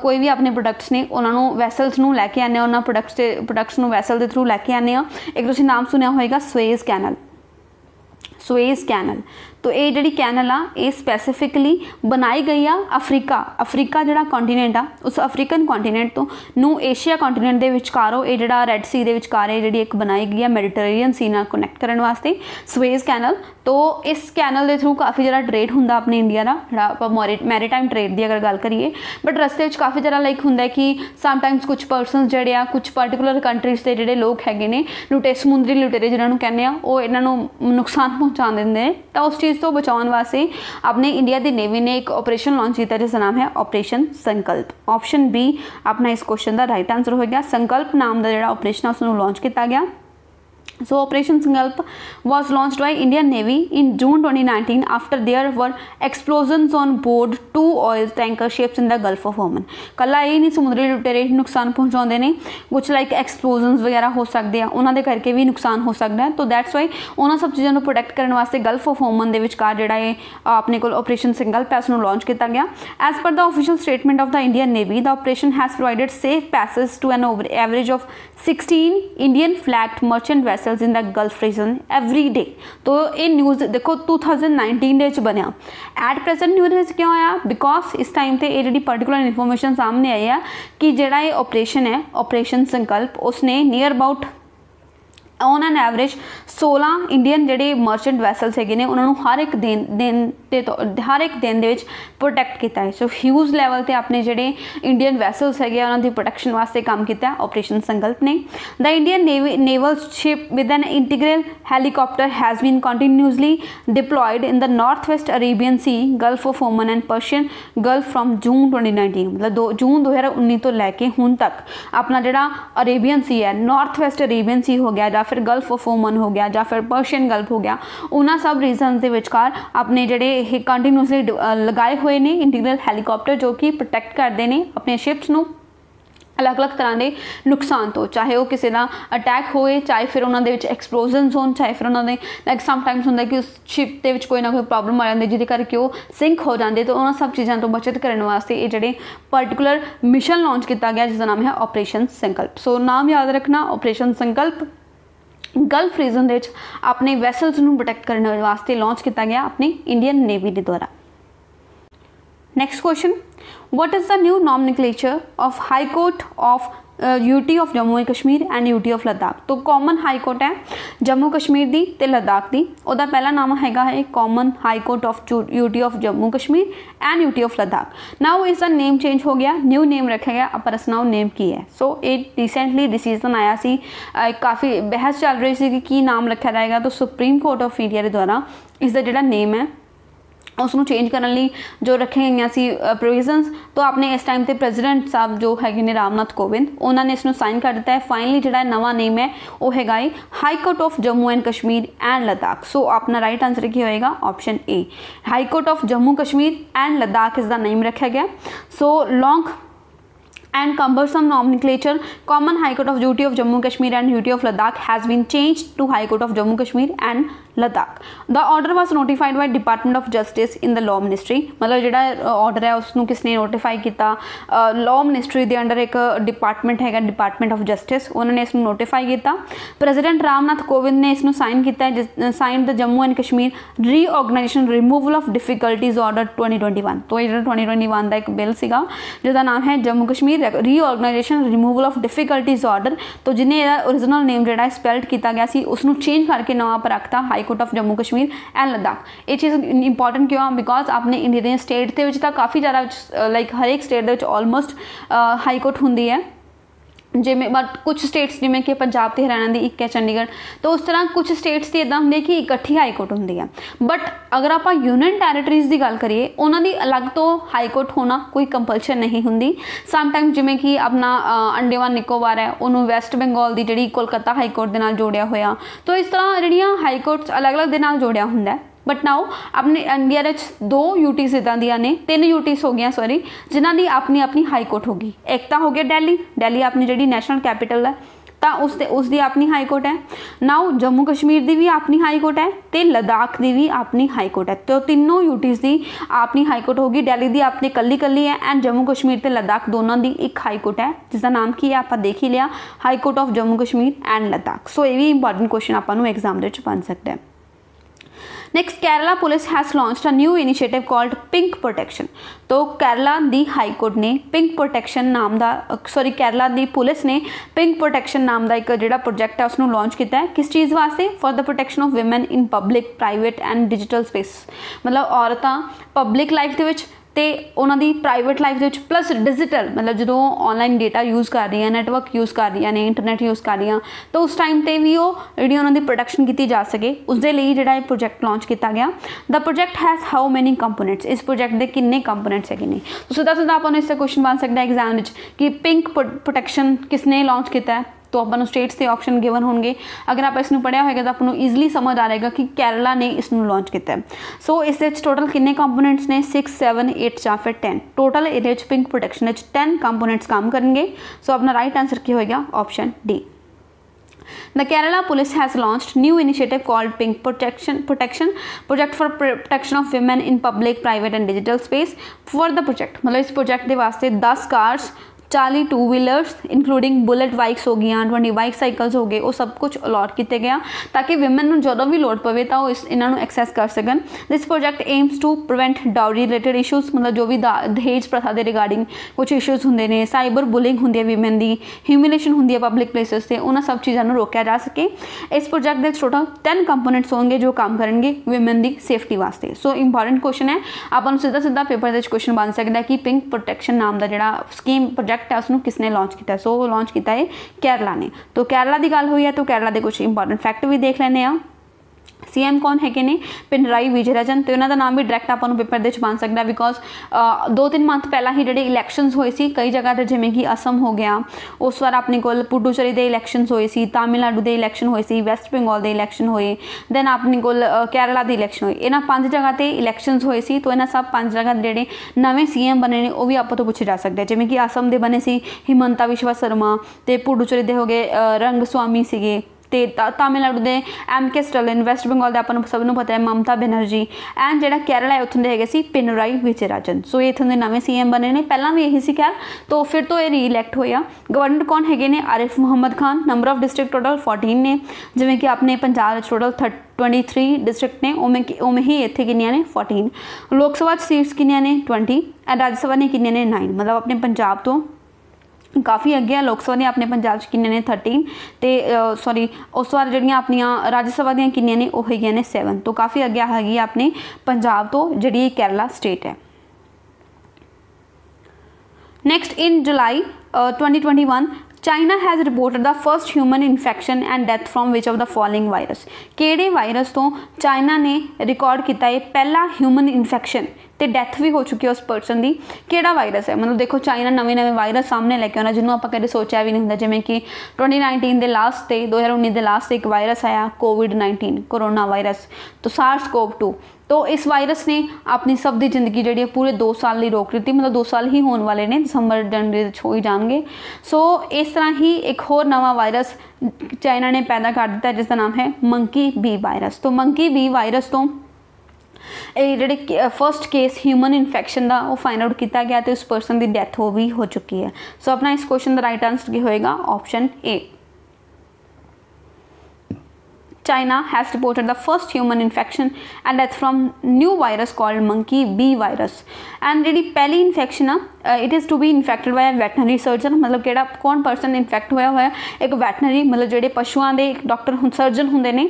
S1: ਕੋਈ ਵੀ ਆਪਣੇ ਪ੍ਰੋਡਕਟਸ ਨੇ, ਉਹਨਾਂ ਨੂੰ ਵੈਸਲਸ ਨੂੰ ਲੈ ਕੇ ਆਨੇ ਉਹਨਾਂ ਪ੍ਰੋਡਕਟਸ ਦੇ ਪ੍ਰੋਡਕਟਸ ਨੂੰ ਵੈਸਲ ਦੇ ਥਰੂ ਲੈ ਕੇ ਆਨੇ ਆ ਇੱਕ ਤੁਸੀਂ ਨਾਮ ਸੁਣਿਆ ਹੋਵੇਗਾ ਸਵੇਜ਼ ਕੈਨਲ ਸਵੇਜ਼ ਕੈਨਲ ਤੋ ਇਹ ਜਿਹੜੀ ਕੈਨਲ ਆ, ਇਹ ਸਪੈਸੀਫਿਕਲੀ ਬਣਾਈ ਗਈ ਆ ਅਫਰੀਕਾ। ਅਫਰੀਕਾ ਜਿਹੜਾ ਕੰਟੀਨੈਂਟ ਆ, ਉਸ ਅਫਰੀਕਨ ਕੰਟੀਨੈਂਟ ਤੋਂ ਨੂੰ ਏਸ਼ੀਆ ਕੰਟੀਨੈਂਟ ਦੇ ਵਿਚਕਾਰੋਂ ਇਹ ਜਿਹੜਾ ਰੈੱਡ ਸੀ ਦੇ ਵਿਚਕਾਰ ਇਹ ਜਿਹੜੀ ਇੱਕ ਬਣਾਈ ਗਈ ਆ ਮੈਡੀਟੇਰੀਅਨ ਸੀ ਨਾਲ ਕਨੈਕਟ ਕਰਨ ਵਾਸਤੇ ਸਵੇਜ਼ ਕੈਨਲ ਤੋ ਇਸ ਕੈਨਲ ਦੇ ਥਰੂ ਕਾਫੀ ਜਿਹੜਾ ਟ੍ਰੇਡ ਹੁੰਦਾ ਆਪਣੇ ਇੰਡੀਆ ਦਾ, ਜਿਹੜਾ ਆਪਾਂ ਮੈਰੀਟਾਈਮ ਟ੍ਰੇਡ ਦੀ ਅਗਰ ਗੱਲ ਕਰੀਏ। ਬਟ ਰਸਤੇ ਵਿੱਚ ਕਾਫੀ ਜਿਹੜਾ ਲਾਈਕ ਹੁੰਦਾ ਕਿ ਸਮ ਟਾਈਮਸ ਕੁਝ ਪਰਸਨਸ ਜਿਹੜੇ ਆ ਕੁਝ ਪਾਰਟਿਕੂਲਰ ਕੰਟਰੀਜ਼ ਦੇ ਜਿਹੜੇ ਲੋਕ ਹੈਗੇ ਨੇ ਲੁਟੇ ਸਮੁੰਦਰੀ ਲੁਟੇਰੇ ਜਿਹਨਾਂ ਨੂੰ ਕਹਿੰਦੇ ਆ, ਉਹ ਇਹਨਾਂ ਨੂੰ ਨੁਕਸਾਨ ਪਹੁੰਚਾ ਦਿੰਦੇ ਨੇ। ਤਾਂ ਉਸ ਚੀਜ਼ ਤੋਂ ਬਚਾਉਣ ਵਾਸਤੇ ਆਪਣੇ ਇੰਡੀਆ ਦੀ ਨੇਵੀ ਨੇ ਇੱਕ ਆਪਰੇਸ਼ਨ ਲਾਂਚ ਕੀਤਾ ਜਿਸ ਦਾ ਨਾਮ ਹੈ ਆਪਰੇਸ਼ਨ ਸੰਕਲਪ ਆਪਸ਼ਨ ਬੀ ਆਪਣਾ ਇਸ ਕੁਐਸਚਨ ਦਾ ਰਾਈਟ ਆਨਸਰ ਹੋਏਗਾ ਸੰਕਲਪ ਨਾਮ ਦਾ ਜਿਹੜਾ ਆਪਰੇਸ਼ਨ ਉਸ ਨੂੰ ਲਾਂਚ ਕੀਤਾ ਗਿਆ। So, Operation Sankalp was launched by Indian Navy in June 2019 after there were explosions on board two oil tanker ships in the Gulf of Oman. ਕੱਲਾ ਇਹ ਨਹੀਂ ਸਮੁੰਦਰੀ ਲੁਟੇਰੇ ਨੁਕਸਾਨ ਪਹੁੰਚਾਉਂਦੇ ਨੇ। ਕੁਝ ਲਾਈਕ ਐਕਸਪਲੋਜ਼ਨਸ ਵਗੈਰਾ ਹੋ ਸਕਦੇ ਆ, ਉਹਨਾਂ ਦੇ ਕਰਕੇ ਵੀ ਨੁਕਸਾਨ ਹੋ ਸਕਦਾ ਹੈ। ਤਾਂ ਦੈਟਸ ਵਾਈ ਉਹਨਾਂ ਸਭ ਚੀਜ਼ਾਂ ਨੂੰ ਪ੍ਰੋਟੈਕਟ ਕਰਨ ਵਾਸਤੇ ਗਲਫ ਆਫ ਓਮਨ ਦੇ ਵਿਚਕਾਰ ਜਿਹੜਾ ਇਹ ਆਪਣੇ ਕੋਲ ਆਪਰੇਸ਼ਨ ਸੰਕਲਪ ਹੈ ਉਸ ਨੂੰ ਲਾਂਚ ਕੀਤਾ ਗਿਆ। As per the official statement of the Indian navy the operation has provided safe passage to an average of 16 Indian flagged merchant vessels in the Gulf region every day ਤੋ ਇਹ news ਦੇਖੋ 2019 ਦੇ ਵਿੱਚ ਬਣਿਆ at present news ਵਿੱਚ ਕਿਉਂ ਆਇਆ because ਇਸ ਟਾਈਮ ਤੇ ਇਹ ਜਿਹੜੀ ਪਾਰਟਿਕੂਲਰ ਇਨਫੋਰਮੇਸ਼ਨ ਸਾਹਮਣੇ ਆਈ ਹੈ ਕਿ ਜਿਹੜਾ ਇਹ ਆਪਰੇਸ਼ਨ ਹੈ ਆਪਰੇਸ਼ਨ ਸੰਕਲਪ ਉਸਨੇ near about on an average 16 Indian ਜਿਹੜੇ ਮਰਚੈਂਟ ਵੈਸਲਸ ਹੈਗੇ ਨੇ ਉਹਨਾਂ ਨੂੰ ਹਰ ਇੱਕ ਦਿਨ ਦਿਨ ਤੇ ਹਰ ਇੱਕ ਦਿਨ ਦੇ ਵਿੱਚ ਪ੍ਰੋਟੈਕਟ ਕੀਤਾ ਹੈ। ਸੋ ਹਿਊਜ ਲੈਵਲ ਤੇ ਆਪਣੇ ਜਿਹੜੇ ਇੰਡੀਅਨ ਵੈਸਲਸ ਹੈਗੇ ਉਹਨਾਂ ਦੀ ਪ੍ਰੋਟੈਕਸ਼ਨ ਵਾਸਤੇ ਕੰਮ ਕੀਤਾ ਆਪਰੇਸ਼ਨ ਸੰਕਲਪ ਨੇ। The Indian naval ship with an integral helicopter has been continuously deployed in the north west Arabian Sea Gulf of Oman and Persian Gulf from June 2019 ਮਤਲਬ ਜੂਨ 2019 ਤੋਂ ਲੈ ਕੇ ਹੁਣ ਤੱਕ ਆਪਣਾ ਜਿਹੜਾ ਅਰੇਬੀਅਨ ਸੀ ਹੈ ਨਾਰਥ ਵੈਸਟ ਅਰੇਬੀਅਨ ਸੀ ਹੋ ਗਿਆ ਜਾਂ ਫਿਰ ਗਲਫ ਆਫ ਓਮਨ ਹੋ ਗਿਆ ਜਾਂ ਫਿਰ ਪਰਸ਼ੀਅਨ ਗਲਫ ਹੋ ਗਿਆ ਉਹਨਾਂ ਸਭ ਰੀਜ਼ਨਸ ਦੇ ਵਿਚਕਾਰ ਆਪਣੇ ਜਿਹੜੇ ਇਹ ਕੰਟੀਨਿਊਸਲੀ ਲਗਾਏ ਹੋਏ ਨੇ ਇੰਟੀਗਰਲ ਹੈਲੀਕਾਪਟਰ ਜੋ ਕਿ ਪ੍ਰੋਟੈਕਟ ਕਰਦੇ ਨੇ ਆਪਣੇ ਸ਼ਿਪਸ ਨੂੰ। ਅਲੱਗ-ਅਲੱਗ ਤਰ੍ਹਾਂ ਦੇ ਨੁਕਸਾਨ ਤੋਂ, ਚਾਹੇ ਉਹ ਕਿਸੇ ਦਾ ਅਟੈਕ ਹੋਏ, ਚਾਹੇ ਫਿਰ ਉਹਨਾਂ ਦੇ ਵਿੱਚ ਐਕਸਪਲੋਜ਼ਨਸ ਹੋਣ, ਚਾਹੇ ਫਿਰ ਉਹਨਾਂ ਦੇ ਲਾਈਕ ਸਮ ਹੁੰਦਾ ਕਿ ਉਸ ਸ਼ਿਪ ਦੇ ਵਿੱਚ ਕੋਈ ਨਾ ਕੋਈ ਪ੍ਰੋਬਲਮ ਆ ਜਾਂਦੀ, ਜਿਹਦੇ ਕਰਕੇ ਉਹ ਸਿੰਕ ਹੋ ਜਾਂਦੇ, ਤਾਂ ਉਹਨਾਂ ਸਭ ਚੀਜ਼ਾਂ ਤੋਂ ਬਚਤ ਕਰਨ ਵਾਸਤੇ ਇਹ ਜਿਹੜੇ ਪਾਰਟਿਕੂਲਰ ਮਿਸ਼ਨ ਲਾਂਚ ਕੀਤਾ ਗਿਆ ਜਿਸ ਦਾ ਨਾਮ ਹੈ ਆਪਰੇਸ਼ਨ ਸੰਕਲਪ ਸੋ ਨਾਮ ਯਾਦ ਰੱਖਣਾ ਆਪਰੇਸ਼ਨ ਸੰਕਲਪ ਗਲਫ ਰੀਜਨ ਦੇ ਵਿੱਚ ਆਪਣੇ ਵੈਸਲਸ ਨੂੰ ਪ੍ਰੋਟੈਕਟ ਕਰਨ ਵਾਸਤੇ ਲਾਂਚ ਕੀਤਾ ਗਿਆ, ਆਪਣੀ ਇੰਡੀਅਨ ਨੇਵੀ ਦੇ ਦੁਆਰਾ। Next question what is the new nomenclature of high court of UT of Jammu and Kashmir and UT of Ladakh ਤੋਂ ਕਾਮਨ ਹਾਈ ਕੋਰਟ ਹੈ ਜੰਮੂ ਕਸ਼ਮੀਰ ਦੀ ਤੇ ਲੱਦਾਖ ਦੀ ਉਹਦਾ ਪਹਿਲਾ ਨਾਮ ਹੈਗਾ ਹੈ common high court of UT of Jammu Kashmir and UT of Ladakh now ਇਸ ਦਾ ਨੇਮ ਚੇਂਜ ਹੋ ਗਿਆ ਨਿਊ ਨੇਮ ਰੱਖਿਆ ਗਿਆ ਆਪਾਂ ਦੱਸਣਾ ਉਹ ਨੇਮ ਕੀ ਹੈ ਸੋ ਇਹ ਰੀਸੈਂਟਲੀ ਡਿਸੀਜਨ ਆਇਆ ਸੀ ਕਾਫੀ ਬਹਿਸ ਚੱਲ ਰਹੀ ਸੀ ਕਿ ਕੀ ਨਾਮ ਰੱਖਿਆ ਜਾਏਗਾ ਤਾਂ ਸੁਪਰੀਮ ਕੋਰਟ ਆਫ ਇੰਡੀਆ ਦੇ ਦੁਆਰਾ ਇਸ ਦਾ ਜਿਹੜਾ ਨੇਮ ਹੈ ਉਸ ਨੂੰ ਚੇਂਜ ਕਰਨ ਲਈ ਜੋ ਰੱਖੀਆਂ ਗਈਆਂ ਸੀ ਪ੍ਰੋਵੀਜ਼ਨਸ ਤੋਂ ਆਪਣੇ ਇਸ ਟਾਈਮ ਤੇ ਪ੍ਰੈਜ਼ੀਡੈਂਟ ਸਾਹਿਬ ਜੋ ਹੈਗੇ ਨੇ ਰਾਮਨਾਥ ਕੋਵਿੰਦ, ਉਹਨਾਂ ਨੇ ਇਸ ਨੂੰ ਸਾਈਨ ਕਰ ਦਿੱਤਾ ਹੈ। ਫਾਈਨਲੀ ਜਿਹੜਾ ਨਵਾਂ ਨੇਮ ਹੈ, ਉਹ ਹੈਗਾ ਹੈ high court of Jammu and Kashmir and Ladakh so ਆਪਣਾ ਰਾਈਟ ਆਨਸਰ ਕੀ ਹੋਏਗਾ? Option A high court of Jammu Kashmir and Ladakh ਇਸ ਦਾ ਨੇਮ ਰੱਖਿਆ ਗਿਆ। So long and cumbersome nomenclature, common high court of duty of jammu kashmir and duty of ladakh has been changed to high court of jammu kashmir and Ladakh the order was notified by department of justice in the law ministry ਮਤਲਬ ਜਿਹੜਾ order ਹੈ ਉਸ ਨੂੰ ਕਿਸ ਨੇ notify ਕੀਤਾ law ministry ਦੇ under ਇੱਕ ਡਿਪਾਰਟਮੈਂਟ ਹੈਗਾ ਡਿਪਾਰਟਮੈਂਟ ਆਫ ਜਸਟਿਸ ਉਹਨਾਂ ਨੇ ਇਸ ਨੂੰ ਨੋਟੀਫਾਈ ਕੀਤਾ ਪ੍ਰੈਜ਼ੀਡੈਂਟ ਰਾਮਨਾਥ ਕੋਵਿੰਦ ਨੇ ਇਸ ਨੂੰ ਸਾਈਨ ਕੀਤਾ sign the Jammu and Kashmir reorganisation removal of difficulties order 2021 ਤੋਂ ਇਹ ਜਿਹੜਾ 2021 ਦਾ ਇੱਕ ਬਿੱਲ ਸੀਗਾ ਜਿਹਦਾ ਨਾਮ ਹੈ Jammu Kashmir reorganisation removal of difficulties order ਤੋਂ ਜਿਹਨੇ ਇਹਦਾ origignal ਨੇਮ ਜਿਹੜਾ ਸਪੈਲਡ ਕੀਤਾ ਗਿਆ ਸੀ ਉਸ ਨੂੰ ਚੇਂਜ ਕਰਕੇ ਨਵਾਂ ਪਰ ਰੱਖਤਾ high court of Jammu Kashmir and Ladakh ਇਹ ਚੀਜ਼ ਇੰਪੋਰਟੈਂਟ ਕਿਉਂ ਆ? ਬਿਕੋਜ਼ ਆਪਣੇ ਇੰਡੀਅਨ ਸਟੇਟ ਦੇ ਵਿੱਚ ਤਾਂ ਕਾਫੀ ਜ਼ਿਆਦਾ ਲਾਈਕ ਹਰ ਇੱਕ ਸਟੇਟ ਦੇ ਵਿੱਚ ਆਲਮੋਸਟ ਹਾਈ ਕੋਰਟ ਹੁੰਦੀ ਹੈ। ਜਿਵੇਂ ਬਟ ਕੁਝ ਸਟੇਟਸ ਜਿਵੇਂ ਕਿ ਪੰਜਾਬ ਤੇ ਹਰਿਆਣਾ ਦੀ ਇੱਕ ਹੈ ਚੰਡੀਗੜ੍ਹ, ਤਾਂ ਉਸ ਤਰ੍ਹਾਂ ਕੁਝ ਸਟੇਟਸ ਦੀ ਇਦਾਂ ਹੁੰਦੀ ਹੈ ਕਿ ਇਕੱਠੀ ਹਾਈ ਕੋਰਟ ਹੁੰਦੀ ਹੈ ਬਟ ਅਗਰ ਆਪਾਂ ਯੂਨੀਅਨ ਟੈਰੀਟਰੀਜ਼ ਦੀ ਗੱਲ ਕਰੀਏ, ਉਹਨਾਂ ਦੀ ਅਲੱਗ ਤੋਂ ਹਾਈ ਕੋਰਟ ਹੋਣਾ ਕੋਈ ਕੰਪਲਸ਼ਨ ਨਹੀਂ ਹੁੰਦੀ। ਸਮ ਟਾਈਮ ਜਿਵੇਂ ਕਿ ਆਪਣਾ ਅੰਡੇਵਾਨ ਨਿਕੋਬਾਰ ਹੈ, ਉਹਨੂੰ ਵੈਸਟ ਬੰਗਾਲ ਦੀ ਜਿਹੜੀ ਕੋਲਕਾਤਾ ਹਾਈ ਕੋਰਟ ਦੇ ਨਾਲ ਜੋੜਿਆ ਹੋਇਆ। ਤਾਂ ਇਸ ਤਰ੍ਹਾਂ ਜਿਹੜੀਆਂ ਹਾਈ ਕੋਰਟਸ ਅਲੱਗ-ਅਲੱਗ ਦੇ ਨਾਲ ਜੋੜਿਆ ਹੁੰਦਾ ਬਟ ਨਾਓ ਆਪਣੇ ਇੰਡੀਆ ਵਿੱਚ ਦੋ ਯੂਟੀਸ ਇਦਾਂ ਦੀਆਂ ਨੇ, ਤਿੰਨ ਯੂਟੀਸ ਹੋ ਗਈਆਂ ਸੌਰੀ ਜਿਨ੍ਹਾਂ ਦੀ ਆਪਣੀ ਆਪਣੀ ਹਾਈ ਕੋਰਟ ਹੋ ਗਈ। ਇੱਕ ਤਾਂ ਹੋ ਗਿਆ ਦਿੱਲੀ ਦਿੱਲੀ ਆਪਣੀ ਜਿਹੜੀ ਨੈਸ਼ਨਲ ਕੈਪੀਟਲ ਹੈ, ਤਾਂ ਉਸ ਤੇ, ਉਸ ਦੀ ਆਪਣੀ ਹਾਈ ਕੋਰਟ ਹੈ। ਨਾਓ ਜੰਮੂ ਕਸ਼ਮੀਰ ਦੀ ਵੀ ਆਪਣੀ ਹਾਈ ਕੋਰਟ ਹੈ ਤੇ ਲਦਾਖ ਦੀ ਵੀ ਆਪਣੀ ਹਾਈ ਕੋਰਟ ਹੈ। ਤੇ ਤਿੰਨੋਂ ਯੂਟੀਜ਼ ਦੀ ਆਪਣੀ ਹਾਈ ਕੋਰਟ ਹੋਗੀ ਦਿੱਲੀ ਦੀ ਆਪਣੀ ਕੱਲੀ ਕੱਲੀ ਹੈ ਐਂਡ ਜੰਮੂ ਕਸ਼ਮੀਰ ਤੇ ਲਦਾਖ ਦੋਨਾਂ ਦੀ ਇੱਕ ਹਾਈ ਕੋਰਟ ਹੈ ਜਿਸ ਦਾ ਨਾਮ ਕੀ ਹੈ, ਆਪਾਂ ਦੇਖ ਹੀ ਲਿਆ। High court of Jammu Kashmir and Ladakh so ਇਹ ਵੀ ਇੰਪੋਰਟੈਂਟ ਕੁਐਸਚਨ ਆਪਾਂ ਨੂੰ ਐਗਜ਼ਾਮ ਦੇ ਵਿੱਚ ਬਣ ਸਕਦਾ ਹੈ। Next Kerala police has launched a new initiative called pink protection ਤੋ ਕੇਰਲਾ ਦੀ ਹਾਈ ਕੋਰਟ ਨੇ ਪਿੰਕ ਪ੍ਰੋਟੈਕਸ਼ਨ ਨਾਮ ਦਾ ਸੌਰੀ ਕੇਰਲਾ ਦੀ ਪੁਲਿਸ ਨੇ ਪਿੰਕ ਪ੍ਰੋਟੈਕਸ਼ਨ ਨਾਮ ਦਾ ਇੱਕ ਜਿਹੜਾ ਪ੍ਰੋਜੈਕਟ ਹੈ ਉਸ ਨੂੰ ਲਾਂਚ ਕੀਤਾ ਹੈ ਕਿਸ ਚੀਜ਼ ਵਾਸਤੇ for the protection of woman in public private and digital space ਮਤਲਬ ਔਰਤਾਂ ਪਬਲਿਕ ਲਾਈਫ ਦੇ ਵਿੱਚ ਤੇ ਉਹਨਾਂ ਦੀ ਪ੍ਰਾਈਵੇਟ ਲਾਈਫ ਦੇ ਵਿੱਚ ਪਲੱਸ ਡਿਜੀਟਲ ਮਤਲਬ ਜਦੋਂ ਆਨਲਾਈਨ ਡਾਟਾ ਯੂਜ਼ ਕਰ ਰਹੀਆਂ ਨੈਟਵਰਕ ਯੂਜ਼ ਕਰ ਰਹੀਆਂ ਨੇ ਇੰਟਰਨੈਟ ਯੂਜ਼ ਕਰ ਰਹੀਆਂ, ਤਾਂ ਉਸ ਟਾਈਮ ਤੇ ਵੀ ਉਹ ਜਿਹੜੀ ਉਹਨਾਂ ਦੀ ਪ੍ਰੋਟੈਕਸ਼ਨ ਕੀਤੀ ਜਾ ਸਕੇ ਉਸ ਦੇ ਲਈ ਜਿਹੜਾ ਇਹ ਪ੍ਰੋਜੈਕਟ ਲਾਂਚ ਕੀਤਾ ਗਿਆ। The project has how many components ਇਸ ਪ੍ਰੋਜੈਕਟ ਦੇ ਕਿੰਨੇ ਕੰਪੋਨੈਂਟਸ ਹੈਗੇ ਨੇ? ਸੋ ਸਿੱਧਾ ਸਿੱਧਾ ਆਪਾਂ ਨੂੰ ਇਸ ਦਾ ਕੁਐਸਚਨ ਬਣ ਸਕਦਾ ਹੈ ਐਗਜ਼ਾਮ ਵਿੱਚ ਕਿ ਪਿੰਕ ਪ੍ਰੋਟੈਕਸ਼ਨ ਕਿਸਨੇ ਲਾਂਚ ਕੀਤਾ ਹੈ? तो अपन स्टेट्स के ऑप्शन गिवन होंगे। अगर आप इस पढ़िया होगा तो अपन ईजिली समझ आ जाएगा कि केरला ने इस लॉन्च किया सो इस टोटल किन्ने कंपोनेंट्स ने? सिक्स सैवन एट या फिर टेन टोटल ये पिंक प्रोटेक्शन टेन कंपोनेंट्स काम करेंगे। सो अपना राइट आंसर क्या होगा option D The Kerala police has launched new initiative called Pink Protection Protection Project for Protection of Women in Public, Private and Digital Space. For the project, मतलब इस project के वास्ते 10 cars 40 two wheelers including bullet bikes ਹੋ ਗਈਆਂ 20 bike cycles ਹੋ ਗਏ, ਉਹ ਸਭ ਕੁਝ ਅਲੋਟ ਕੀਤੇ ਗਿਆ ਤਾਂ ਕਿ ਔਮਨ ਨੂੰ ਜਦੋਂ ਵੀ ਲੋੜ ਪਵੇ ਤਾਂ ਉਹ ਇਸ, ਇਹਨਾਂ ਨੂੰ ਐਕਸੈਸ ਕਰ ਸਕਣ। This project aims to prevent dowry related issues ਮਤਲਬ ਜੋ ਵੀ ਦਹੇਜ ਪ੍ਰਥਾ ਦੇ ਰਿਗਾਰਡਿੰਗ ਕੁਝ ਇਸ਼ੂਸ ਹੁੰਦੇ ਨੇ ਸਾਈਬਰ ਬੁਲਿੰਗ ਹੁੰਦੀ ਹੈ ਔਮਨ ਦੀ ਹਿਊਮਿਲੇਸ਼ਨ ਹੁੰਦੀ ਹੈ ਪਬਲਿਕ ਪਲੇਸਸ ਤੇ, ਉਹਨਾਂ ਸਭ ਚੀਜ਼ਾਂ ਨੂੰ ਰੋਕਿਆ ਜਾ ਸਕੇ। ਇਸ ਪ੍ਰੋਜੈਕਟ ਦੇ ਟੋਟਲ 10 ਕੰਪੋਨੈਂਟਸ ਹੋਣਗੇ ਜੋ ਕੰਮ ਕਰਨਗੇ ਔਮਨ ਦੀ ਸੇਫਟੀ ਵਾਸਤੇ। ਸੋ ਇੰਪੋਰਟੈਂਟ ਕੁਐਸਚਨ ਹੈ। ਆਪਾਂ ਨੂੰ ਸਿੱਧਾ ਸਿੱਧਾ ਪੇਪਰ ਦੇ ਵਿੱਚ ਕੁਐਸਚਨ ਬਣ ਸਕਦਾ ਕਿ ਪਿੰਕ ਪ੍ਰੋਟੈਕਸ਼ਨ ਨਾਮ ਦਾ ਜਿਹੜਾ ਸਕੀਮ ਪ੍ਰੋਜੈਕਟ ਹੈ ਉਸ ਨੂੰ ਕਿਸਨੇ ਲਾਂਚ ਕੀਤਾ ਸੋ ਉਹ ਲਾਂਚ ਕੀਤਾ ਹੈ ਕੇਰਲਾ ਨੇ। ਤੋਂ ਕੇਰਲਾ ਦੀ ਗੱਲ ਹੋਈ ਹੈ, ਤਾਂ ਕੇਰਲਾ ਦੇ ਕੁਝ ਇੰਪੋਰਟੈਂਟ ਫੈਕਟ ਵੀ ਦੇਖ ਲੈਨੇ ਆ ਸੀਐਮ ਕੌਣ ਹੈਗੇ ਨੇ? ਪਿਨਰਾਈ ਵਿਜੇਰਾਜਨ ਤੇ ਉਹਨਾਂ ਦਾ ਨਾਮ ਵੀ ਡਾਇਰੈਕਟ ਆਪਾਂ ਨੂੰ ਪੇਪਰ ਦੇ ਵਿੱਚ ਬਣ ਸਕਦਾ ਬਿਕੋਜ਼ ਦੋ ਤਿੰਨ ਮੰਥ ਪਹਿਲਾਂ ਹੀ ਜਿਹੜੇ ਇਲੈਕਸ਼ਨਸ ਹੋਏ ਸੀ, ਕਈ ਜਗ੍ਹਾ ਤੇ ਜਿਵੇਂ ਕਿ ਅਸਮ ਹੋ ਗਿਆ, ਉਸ ਵਾਰ ਆਪਣੇ ਕੋਲ ਪੁਡੂਚੇਰੀ ਦੇ ਇਲੈਕਸ਼ਨਸ ਹੋਏ ਸੀ, ਤਾਮਿਲਨਾਡੂ ਦੇ ਇਲੈਕਸ਼ਨ ਹੋਏ ਸੀ ਵੈਸਟ ਬੰਗਾਲ ਦੇ ਇਲੈਕਸ਼ਨ ਹੋਏ ਦੈਨ ਆਪਣੇ ਕੋਲ ਕੇਰਲਾ ਦੇ ਇਲੈਕਸ਼ਨ ਹੋਏ। ਇਹਨਾਂ ਪੰਜ ਜਗ੍ਹਾ ਤੇ ਇਲੈਕਸ਼ਨਸ ਹੋਏ ਸੀ, ਤੋਂ ਇਹਨਾਂ ਸਭ ਪੰਜ ਜਗ੍ਹਾ ਜਿਹੜੇ ਨਵੇਂ ਸੀਐਮ ਬਣੇ ਨੇ, ਉਹ ਵੀ ਆਪਾਂ ਤੋਂ ਪੁੱਛੇ ਜਾ ਸਕਦੇ ਜਿਵੇਂ ਕਿ ਅਸਮ ਦੇ ਬਣੇ ਸੀ ਹਿਮੰਤਾ ਵਿਸ਼ਵਾ ਸ਼ਰਮਾ ਤੇ ਪੁਡੂਚੇਰੀ ਦੇ ਹੋ ਗਏ ਰੰਗ ਸਵਾਮੀ ਸੀਗੇ। ਤੇ ਤਾਮਿਲਨਾਡੂ ਦੇ ਐਮ ਕੇ ਸਟਲਿਨ ਵੈਸਟ ਬੰਗਾਲ ਦਾ ਆਪਾਂ ਨੂੰ ਸਭ ਨੂੰ ਪਤਾ ਹੈ ਮਮਤਾ ਬੈਨਰਜੀ ਐਂਡ ਜਿਹੜਾ ਕੇਰਲਾ ਹੈ, ਉੱਥੋਂ ਦੇ ਹੈਗੇ ਸੀ ਪਿਨਰਾਈ ਵਿਜੇਰਾਜਨ। ਸੋ ਇਹ ਇੱਥੋਂ ਦੇ ਨਵੇਂ ਸੀਐਮ ਬਣੇ ਨੇ। ਪਹਿਲਾਂ ਵੀ ਇਹੀ ਸੀ ਖਿਆਲ ਤੋਂ ਫਿਰ ਤੋਂ ਇਹ ਰੀਇਲੈਕਟ ਹੋਇਆ। ਗਵਰਨਰ ਕੌਣ ਹੈਗੇ ਨੇ? Arif Mohammad Khan number of district total 14 ਨੇ। ਜਿਵੇਂ ਕਿ ਆਪਣੇ ਪੰਜਾਬ ਵਿੱਚ ਟੋਟਲ 23 ਡਿਸਟ੍ਰਿਕਟ ਨੇ, ਉਵੇਂ ਉਵੇਂ ਹੀ ਇੱਥੇ ਕਿੰਨੀਆਂ ਨੇ? 14 ਲੋਕ ਸਭਾ ਸੀਟਸ ਕਿੰਨੀਆਂ ਨੇ? 20 ਐਂਡ ਰਾਜ ਸਭਾ ਨੇ ਕਿੰਨੀਆਂ ਨੇ? 9 ਮਤਲਬ ਆਪਣੇ ਪੰਜਾਬ ਤੋਂ ਕਾਫੀ ਅੱਗੇ ਆ, ਲੋਕ ਸਭਾ ਦੀਆਂ ਆਪਣੇ ਪੰਜਾਬ 'ਚ ਕਿੰਨੇ ਨੇ? 13 ਤੇ ਸੌਰੀ ਉਸ ਵਾਰ ਜਿਹੜੀਆਂ ਆਪਣੀਆਂ ਰਾਜ ਸਭਾ ਦੀਆਂ ਕਿੰਨੀਆਂ ਨੇ? ਉਹ ਹੈਗੀਆਂ ਨੇ 7 ਤੋਂ ਕਾਫੀ ਅੱਗੇ ਹੈਗੀ ਆਪਣੇ ਪੰਜਾਬ ਤੋਂ ਜਿਹੜੀ ਕੇਰਲਾ ਸਟੇਟ ਹੈ। Next in July 2021 China has reported the first human infection and death from which of the following virus ਕਿਹੜੇ ਵਾਇਰਸ ਤੋਂ ਚਾਈਨਾ ਨੇ ਰਿਕਾਰਡ ਕੀਤਾ ਇਹ ਪਹਿਲਾ ਹਿਊਮਨ ਇਨਫੈਕਸ਼ਨ ਤੇ ਡੈਥ ਵੀ ਹੋ ਚੁੱਕੀ ਹੈ ਉਸ ਪਰਸਨ ਦੀ। ਕਿਹੜਾ ਵਾਇਰਸ ਹੈ? ਮਤਲਬ ਦੇਖੋ ਚਾਈਨਾ ਨਵੇਂ ਨਵੇਂ ਵਾਇਰਸ ਸਾਹਮਣੇ ਲੈ ਕੇ ਆਉਣਾ ਜਿਹਨੂੰ ਆਪਾਂ ਕਦੇ ਸੋਚਿਆ ਵੀ ਨਹੀਂ ਹੁੰਦਾ। ਜਿਵੇਂ ਕਿ 2019 ਦੇ ਲਾਸਟ ਤੇ 2019 ਦੇ ਲਾਸਟ ਤੇ ਇੱਕ ਵਾਇਰਸ ਆਇਆ ਕੋਵਿਡ-19 ਕੋਰੋਨਾ ਵਾਇਰਸ ਤੋਂ ਸਾਰਸ ਕੋਵ 2 ਤੋ ਇਸ ਵਾਇਰਸ ਨੇ ਆਪਣੀ ਸਭ ਦੀ ਜ਼ਿੰਦਗੀ ਜਿਹੜੀ ਹੈ ਪੂਰੇ 2 ਸਾਲ ਲਈ ਰੋਕ ਦਿੱਤੀ, ਮਤਲਬ 2 ਸਾਲ ਹੀ ਹੋਣ ਵਾਲੇ ਨੇ, ਦਸੰਬਰ ਜਨਵਰੀ ਵਿੱਚ ਹੋ ਹੀ ਜਾਣਗੇ। ਸੋ ਇਸ ਤਰ੍ਹਾਂ ਹੀ ਇੱਕ ਹੋਰ ਨਵਾਂ ਵਾਇਰਸ ਚਾਈਨਾ ਨੇ ਪੈਦਾ ਕਰ ਦਿੱਤਾ, ਜਿਸ ਦਾ ਨਾਮ ਹੈ ਮੰਕੀ ਬੀ ਵਾਇਰਸ। ਤੋਂ ਮੰਕੀ ਬੀ ਵਾਇਰਸ ਤੋਂ ਇਹ ਜਿਹੜੇ ਫਰਸਟ ਕੇਸ ਹਿਊਮਨ ਇਨਫੈਕਸ਼ਨ ਦਾ ਉਹ ਫਾਈਂਡ ਆਊਟ ਕੀਤਾ ਗਿਆ ਤੇ ਉਸ ਪਰਸਨ ਦੀ ਡੈਥ ਹੋ ਵੀ ਹੋ ਚੁੱਕੀ ਹੈ। ਸੋ ਆਪਣਾ ਇਸ ਕੁਐਸਚਨ ਦਾ ਰਾਈਟ ਆਨਸਰ ਕੀ ਹੋਏਗਾ? Option A China has reported the first human infection and death from new virus called monkey bee virus. And ਜਿਹੜੀ ਪਹਿਲੀ ਇਨਫੈਕਸ਼ਨ ਆ it is to be infected by a veterinary surgeon ਮਤਲਬ ਕਿਹੜਾ ਕੌਣ person in fact ਹੋਇਆ ਹੋਇਆ, ਇੱਕ veterinary ਮਤਲਬ ਜਿਹੜੇ ਪਸ਼ੂਆਂ ਦੇ ਇੱਕ ਡਾਕਟਰ ਸਰਜਨ ਹੁੰਦੇ ਨੇ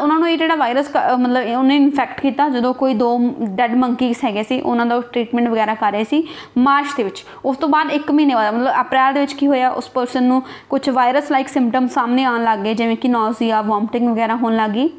S1: ਉਹਨਾਂ ਨੂੰ ਇਹ ਜਿਹੜਾ ਵਾਇਰਸ ਮਤਲਬ ਉਹਨੇ ਇਨਫੈਕਟ ਕੀਤਾ ਜਦੋਂ ਕੋਈ ਦੋ ਡੈਡ ਮੰਕੀਸ ਹੈਗੇ ਸੀ, ਉਹਨਾਂ ਦਾ ਟ੍ਰੀਟਮੈਂਟ ਵਗੈਰਾ ਕਰ ਰਹੇ ਸੀ ਮਾਰਚ ਦੇ ਵਿੱਚ। ਉਸ ਤੋਂ ਬਾਅਦ 1 ਮਹੀਨੇ ਬਾਅਦ, ਮਤਲਬ ਅਪ੍ਰੈਲ ਦੇ ਵਿੱਚ ਕੀ ਹੋਇਆ, ਉਸ ਪਰਸਨ ਨੂੰ ਕੁਝ ਵਾਇਰਸ ਲਾਈਕ ਸਿੰਪਟਮ ਸਾਹਮਣੇ ਆਉਣ ਲੱਗ ਗਏ, ਜਿਵੇਂ ਕਿ ਨੌਜ਼ੀਆ ਵੋਮਟਿੰਗ ਵਗੈਰਾ ਹੋਣ ਲੱਗੀ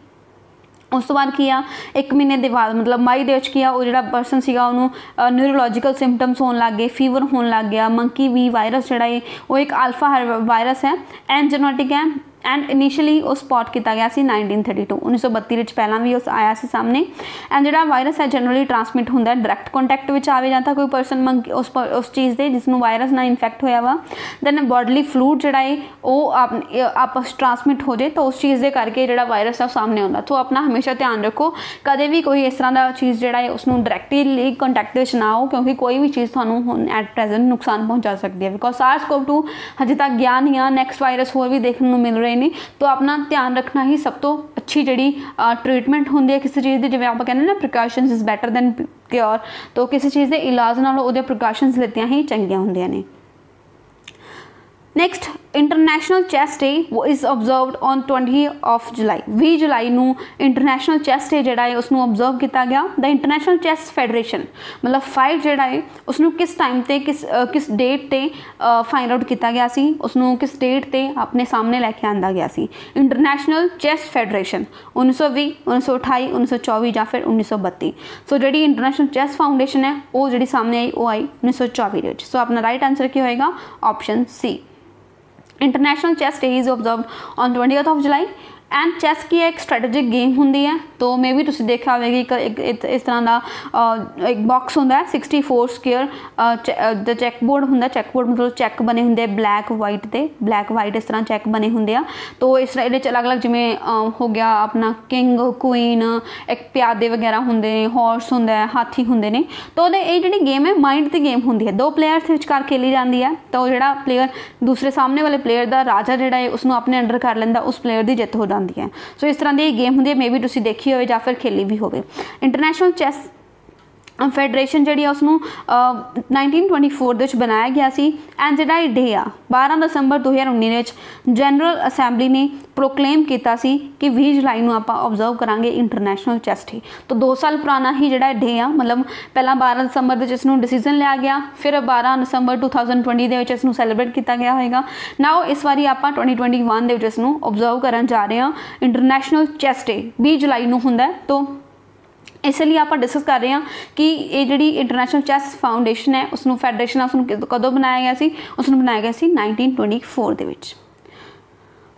S1: ਉਸ ਤੋਂ ਬਾਅਦ ਕੀ ਆ 1 ਮਹੀਨੇ ਦੇ ਬਾਅਦ ਮਤਲਬ ਮਾਈ ਦੇ ਵਿੱਚ ਕੀ ਆ, ਉਹ ਜਿਹੜਾ ਪਰਸਨ ਸੀਗਾ ਉਹਨੂੰ ਨਿਊਰੋਲੋਜੀਕਲ ਸਿੰਪਟਮਸ ਹੋਣ ਲੱਗ ਗਏ ਫੀਵਰ ਹੋਣ ਲੱਗ ਗਿਆ ਮੰਕੀ ਵੀ ਵਾਇਰਸ ਜਿਹੜਾ ਹੈ ਉਹ ਇੱਕ ਅਲਫਾ ਵਾਇਰਸ ਹੈ ਐਂਡ ਜੈਨੇਟਿਕ ਹੈ। ਐਂਡ ਇਨੀਸ਼ੀਅਲੀ ਉਹ ਸਪੌਟ ਕੀਤਾ ਗਿਆ ਸੀ 1932 1932 ਵਿੱਚ ਪਹਿਲਾਂ ਵੀ ਉਸ ਆਇਆ ਸੀ ਸਾਹਮਣੇ। ਐਂਡ ਜਿਹੜਾ ਵਾਇਰਸ ਹੈ ਜਨਰਲੀ ਟ੍ਰਾਂਸਮਿਟ ਹੁੰਦਾ ਹੈ ਡਾਇਰੈਕਟ ਕੰਟੈਕਟ ਵਿੱਚ ਆਵੇ ਜਾਂ ਤਾਂ ਕੋਈ ਪਰਸਨ ਉਸ ਉਸ ਚੀਜ਼ ਦੇ ਜਿਸ ਨੂੰ ਵਾਇਰਸ ਨਾਲ ਇਨਫੈਕਟ ਹੋਇਆ ਵਾ। ਦੈਨ ਬੋਡਲੀ ਫਲੂਡ ਜਿਹੜਾ ਹੈ ਉਹ ਆਪਸ ਟ੍ਰਾਂਸਮਿਟ ਹੋ ਜੇ ਤਾਂ ਉਸ ਚੀਜ਼ ਦੇ ਕਰਕੇ ਜਿਹੜਾ ਵਾਇਰਸ ਆ ਸਾਹਮਣੇ ਆਉਂਦਾ। ਸੋ ਆਪਣਾ ਹਮੇਸ਼ਾ ਧਿਆਨ ਰੱਖੋ, ਕਦੇ ਵੀ ਕੋਈ ਇਸ ਤਰ੍ਹਾਂ ਦਾ ਚੀਜ਼ ਜਿਹੜਾ ਹੈ ਉਸ ਨੂੰ ਡਾਇਰੈਕਟਲੀ ਕੰਟੈਕਟ ਵਿੱਚ ਨਾ ਆਓ, ਕਿਉਂਕਿ ਕੋਈ ਵੀ ਚੀਜ਼ ਤੁਹਾਨੂੰ ਹੁਣ ਐਟ ਪ੍ਰੈਜ਼ੈਂਟ ਨੁਕਸਾਨ ਪਹੁੰਚਾ ਸਕਦੀ ਹੈ। ਬਿਕੋਜ਼ SARS-CoV-2 ਹਜੇ ਤੱਕ ਗਿਆ ਨਹੀਂ ਆ ਨੈਕਸਟ ਵਾਇਰਸ ਹੋਰ ਵੀ ਦੇਖਣ ਨੂੰ ਮਿਲ ਰਹੇ ਨੇ, ਤਾਂ ਆਪਣਾ ਧਿਆਨ ਰੱਖਣਾ ਹੀ ਸਭ ਤੋਂ ਅੱਛੀ ਜਿਹੜੀ ਟ੍ਰੀਟਮੈਂਟ ਹੁੰਦੀ ਹੈ ਕਿਸੇ ਚੀਜ਼ ਦੀ, ਜਿਵੇਂ ਆਪਾਂ ਕਹਿੰਦੇ ਨਾ precautions is better than cure ਤਾਂ ਕਿਸੇ ਚੀਜ਼ ਦੇ ਇਲਾਜ ਨਾਲੋਂ ਉਹਦੇ ਪ੍ਰੀਕਾਸ਼ਨਸ ਲੈਤੀਆਂ ਹੀ ਚੰਗੀਆਂ ਹੁੰਦੀਆਂ ਨੇ। Next international chess day is observed on 20 of July 20 ਜੁਲਾਈ ਨੂੰ ਇੰਟਰਨੈਸ਼ਨਲ ਚੈਸ ਡੇ ਜਿਹੜਾ ਹੈ ਉਸ ਨੂੰ ਆਬਜ਼ਰਵ ਕੀਤਾ ਗਿਆ। ਦਾ ਇੰਟਰਨੈਸ਼ਨਲ ਚੈਸ ਫੈਡਰੇਸ਼ਨ ਮਤਲਬ 5 ਜਿਹੜਾ ਹੈ ਉਸ ਨੂੰ ਕਿਸ ਟਾਈਮ ਤੇ, ਕਿਸ ਕਿਸ ਡੇਟ ਤੇ ਫਾਈਂਡ ਆਊਟ ਕੀਤਾ ਗਿਆ ਸੀ? ਉਸ ਨੂੰ ਕਿਸ ਡੇਟ ਤੇ ਆਪਣੇ ਸਾਹਮਣੇ ਲੈ ਕੇ ਆਂਦਾ ਗਿਆ ਸੀ? ਇੰਟਰਨੈਸ਼ਨਲ ਚੈਸ ਫੈਡਰੇਸ਼ਨ 1920 1928 1924 ਜਾਂ ਫਿਰ 1932 ਸੋ ਜਿਹੜੀ ਇੰਟਰਨੈਸ਼ਨਲ ਚੈਸ ਫਾਊਂਡੇਸ਼ਨ ਹੈ, ਉਹ ਜਿਹੜੀ ਸਾਹਮਣੇ ਆਈ, ਉਹ ਆਈ 1924 ਦੇ ਵਿੱਚ। ਸੋ ਆਪਣਾ ਰਾਈਟ ਆਨਸਰ ਕੀ ਹੋਏਗਾ? Option C International Chess Day is observed on 20th of July. And chess ਕੀ ਹੈ ਇੱਕ ਸਟ੍ਰੈਟੇਜਿਕ ਗੇਮ ਹੁੰਦੀ ਹੈ, ਤੋਂ ਮੇ ਵੀ ਤੁਸੀਂ ਦੇਖਿਆ ਹੋਵੇਗਾ ਇੱਕ ਇਸ ਤਰ੍ਹਾਂ ਦਾ ਇੱਕ ਬਾਕਸ ਹੁੰਦਾ ਹੈ 64 ਸਕੁਅਰ ਦ ਚੈੱਕ ਬੋਰਡ ਹੁੰਦਾ ਚੈੱਕ ਬੋਰਡ ਮਤਲਬ ਚੈੱਕ ਬਣੇ ਹੁੰਦੇ ਬਲੈਕ ਵਾਈਟ ਤੇ ਬਲੈਕ ਵਾਈਟ ਇਸ ਤਰ੍ਹਾਂ ਚੈੱਕ ਬਣੇ ਹੁੰਦੇ ਆ। ਤੋਂ ਇਸ ਤਰ੍ਹਾਂ ਇਹਦੇ ਚ ਅਲੱਗ-ਅਲੱਗ ਜਿਵੇਂ ਹੋ ਗਿਆ ਆਪਣਾ ਕਿੰਗ ਕੁਈਨ ਇੱਕ ਪਿਆਦੇ ਵਗੈਰਾ ਹੁੰਦੇ ਨੇ ਹਾਰਸ ਹੁੰਦਾ ਹੈ, ਹਾਥੀ ਹੁੰਦੇ ਨੇ। ਤੋਂ ਉਹਦੇ, ਇਹ ਜਿਹੜੀ ਗੇਮ ਹੈ ਮਾਈਂਡ ਦੀ ਗੇਮ ਹੁੰਦੀ ਹੈ। ਦੋ ਪਲੇਅਰਸ ਵਿਚਕਾਰ ਖੇਲੀ ਜਾਂਦੀ ਹੈ। ਤਾਂ ਉਹ ਜਿਹੜਾ ਪਲੇਅਰ ਦੂਸਰੇ ਸਾਹਮਣੇ ਵਾਲੇ ਪਲੇਅਰ ਦਾ ਰਾਜਾ ਜਿਹੜਾ ਹੈ ਉਸ ਨੂੰ ਆਪਣੇ ਅੰਡਰ ਕਰ ਲੈਂਦਾ, ਉਸ ਪਲੇਅਰ ਦੀ ਜਿੱਤ ਹੋ ਜਾਂਦੀ ਸੋ ਇਸ ਤਰ੍ਹਾਂ ਦੀ ਗੇਮ ਹੁੰਦੀ ਹੈ ਮੇਬੀ ਤੁਸੀਂ ਦੇਖੀ ਹੋਵੇ ਜਾਂ ਫਿਰ ਖੇਲੀ ਵੀ ਹੋਵੇ। ਇੰਟਰਨੈਸ਼ਨਲ ਚੈਸ ਫੈਡਰੇਸ਼ਨ ਜਿਹੜੀ ਆ ਉਸ ਨੂੰ 1924 ਦੇ ਵਿੱਚ ਬਣਾਇਆ ਗਿਆ ਸੀ। ਐਂਡ ਜਿਹੜਾ ਇਹ ਡੇ ਆ 12 ਦਸੰਬਰ 2019 ਵਿੱਚ ਜਨਰਲ ਅਸੈਂਬਲੀ ਨੇ ਪ੍ਰੋਕਲੇਮ ਕੀਤਾ ਸੀ ਕਿ 20 ਜੁਲਾਈ ਨੂੰ ਆਪਾਂ ਆਬਜ਼ਰਵ ਕਰਾਂਗੇ ਇੰਟਰਨੈਸ਼ਨਲ ਚੈਸ ਡੇ ਤਾਂ 2 ਸਾਲ ਪੁਰਾਣਾ ਹੀ ਜਿਹੜਾ ਡੇ ਆ, ਮਤਲਬ ਪਹਿਲਾਂ 12 ਦਸੰਬਰ ਦੇ ਜਿਸ ਨੂੰ ਡਿਸੀਜਨ ਲਿਆ ਗਿਆ, ਫਿਰ 12 ਦਸੰਬਰ 2020 ਦੇ ਵਿੱਚ ਇਸ ਨੂੰ ਸੈਲੀਬ੍ਰੇਟ ਕੀਤਾ ਗਿਆ ਹੋਵੇਗਾ ਨਾਓ ਇਸ ਵਾਰੀ ਆਪਾਂ 2021 ਦੇ ਵਿੱਚ ਇਸ ਨੂੰ ਆਬਜ਼ਰਵ ਕਰਨ ਜਾ ਰਹੇ ਹਾਂ ਇੰਟਰਨੈਸ਼ਨਲ ਚੈਸ ਡੇ 20 ਜੁਲਾਈ ਨੂੰ ਹੁੰਦਾ ਤੋਂ ਇਸ ਲਈ ਆਪਾਂ ਡਿਸਕਸ ਕਰ ਰਹੇ ਹਾਂ ਕਿ ਇਹ ਜਿਹੜੀ ਇੰਟਰਨੈਸ਼ਨਲ ਚੈਸ ਫਾਊਂਡੇਸ਼ਨ ਹੈ ਉਸ ਨੂੰ ਫੈਡਰੇਸ਼ਨ ਉਸ ਨੂੰ ਕਦੋਂ ਬਣਾਇਆ ਗਿਆ ਸੀ? ਉਸ ਨੂੰ ਬਣਾਇਆ ਗਿਆ ਸੀ 1924 ਦੇ ਵਿੱਚ।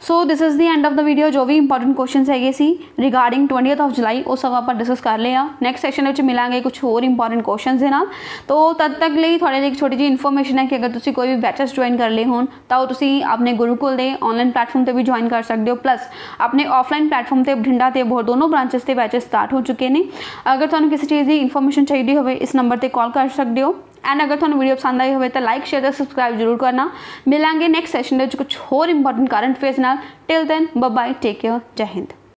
S1: So this is the end of the video ਜੋ ਵੀ ਇੰਪੋਰਟੈਂਟ ਕੁਐਸਚਨਸ ਹੈਗੇ ਸੀ ਰਿਗਾਰਡਿੰਗ 20th ਆਫ ਜੁਲਾਈ ਉਹ ਸਭ ਆਪਾਂ ਡਿਸਕਸ ਕਰ ਲਿਆ ਨੈਕਸਟ ਸੈਸ਼ਨ ਵਿੱਚ ਮਿਲਾਂਗੇ ਕੁਝ ਹੋਰ ਇੰਪੋਰਟੈਂਟ ਕੁਐਸਚਨਸ ਦੇ ਨਾਲ। ਤੋ, ਤਦ ਤੱਕ ਲਈ ਤੁਹਾਡੇ ਲਈ ਇੱਕ ਛੋਟੀ ਜਿਹੀ ਇਨਫੋਰਮੇਸ਼ਨ ਹੈ ਕਿ ਅਗਰ ਤੁਸੀਂ ਕੋਈ ਵੀ ਬੈਚਸ ਜੁਆਇਨ ਕਰ ਲਏ ਹੋਣ, ਤਾਂ ਉਹ ਤੁਸੀਂ ਆਪਣੇ ਗੁਰੂਕੁਲ ਦੇ ਆਨਲਾਈਨ ਪਲੇਟਫਾਰਮ ਤੇ ਵੀ ਜੁਆਇਨ ਕਰ ਸਕਦੇ ਹੋ। ਪਲੱਸ ਆਪਣੇ ਆਫਲਾਈਨ ਪਲੇਟਫਾਰਮ ਤੇ ਬਠਿੰਡਾ ਤੇ ਬਹੁਤ ਦੋਨੋਂ ਬ੍ਰਾਂਚਸ ਤੇ ਬੈਚਸ ਸਟਾਰਟ ਹੋ ਚੁੱਕੇ ਨੇ। ਅਗਰ ਤੁਹਾਨੂੰ ਕਿਸੇ ਚੀਜ਼ ਦੀ ਇਨਫੋਰਮੇਸ਼ਨ ਚਾਹੀਦੀ ਹੋਵੇ, ਇਸ ਨੰਬਰ ਤੇ ਕਾਲ ਕਰ ਸਕਦੇ ਹੋ। ਐਂਡ ਅਗਰ ਤੁਹਾਨੂੰ ਵੀਡੀਓ ਪਸੰਦ ਆਈ ਹੋਵੇ ਤਾਂ ਲਾਈਕ ਸ਼ੇਅਰ ਤੇ ਸਬਸਕ੍ਰਾਈਬ ਜ਼ਰੂਰ ਕਰਨਾ। ਮਿਲਾਂਗੇ ਨੈਕਸਟ ਸੈਸ਼ਨ ਦੇ ਵਿੱਚ ਕੁਝ ਹੋਰ ਇੰਪੋਰਟੈਂਟ ਕਰੰਟ ਫੇਸ ਨਾਲ। Till then bye bye take care ਜੈ ਹਿੰਦ।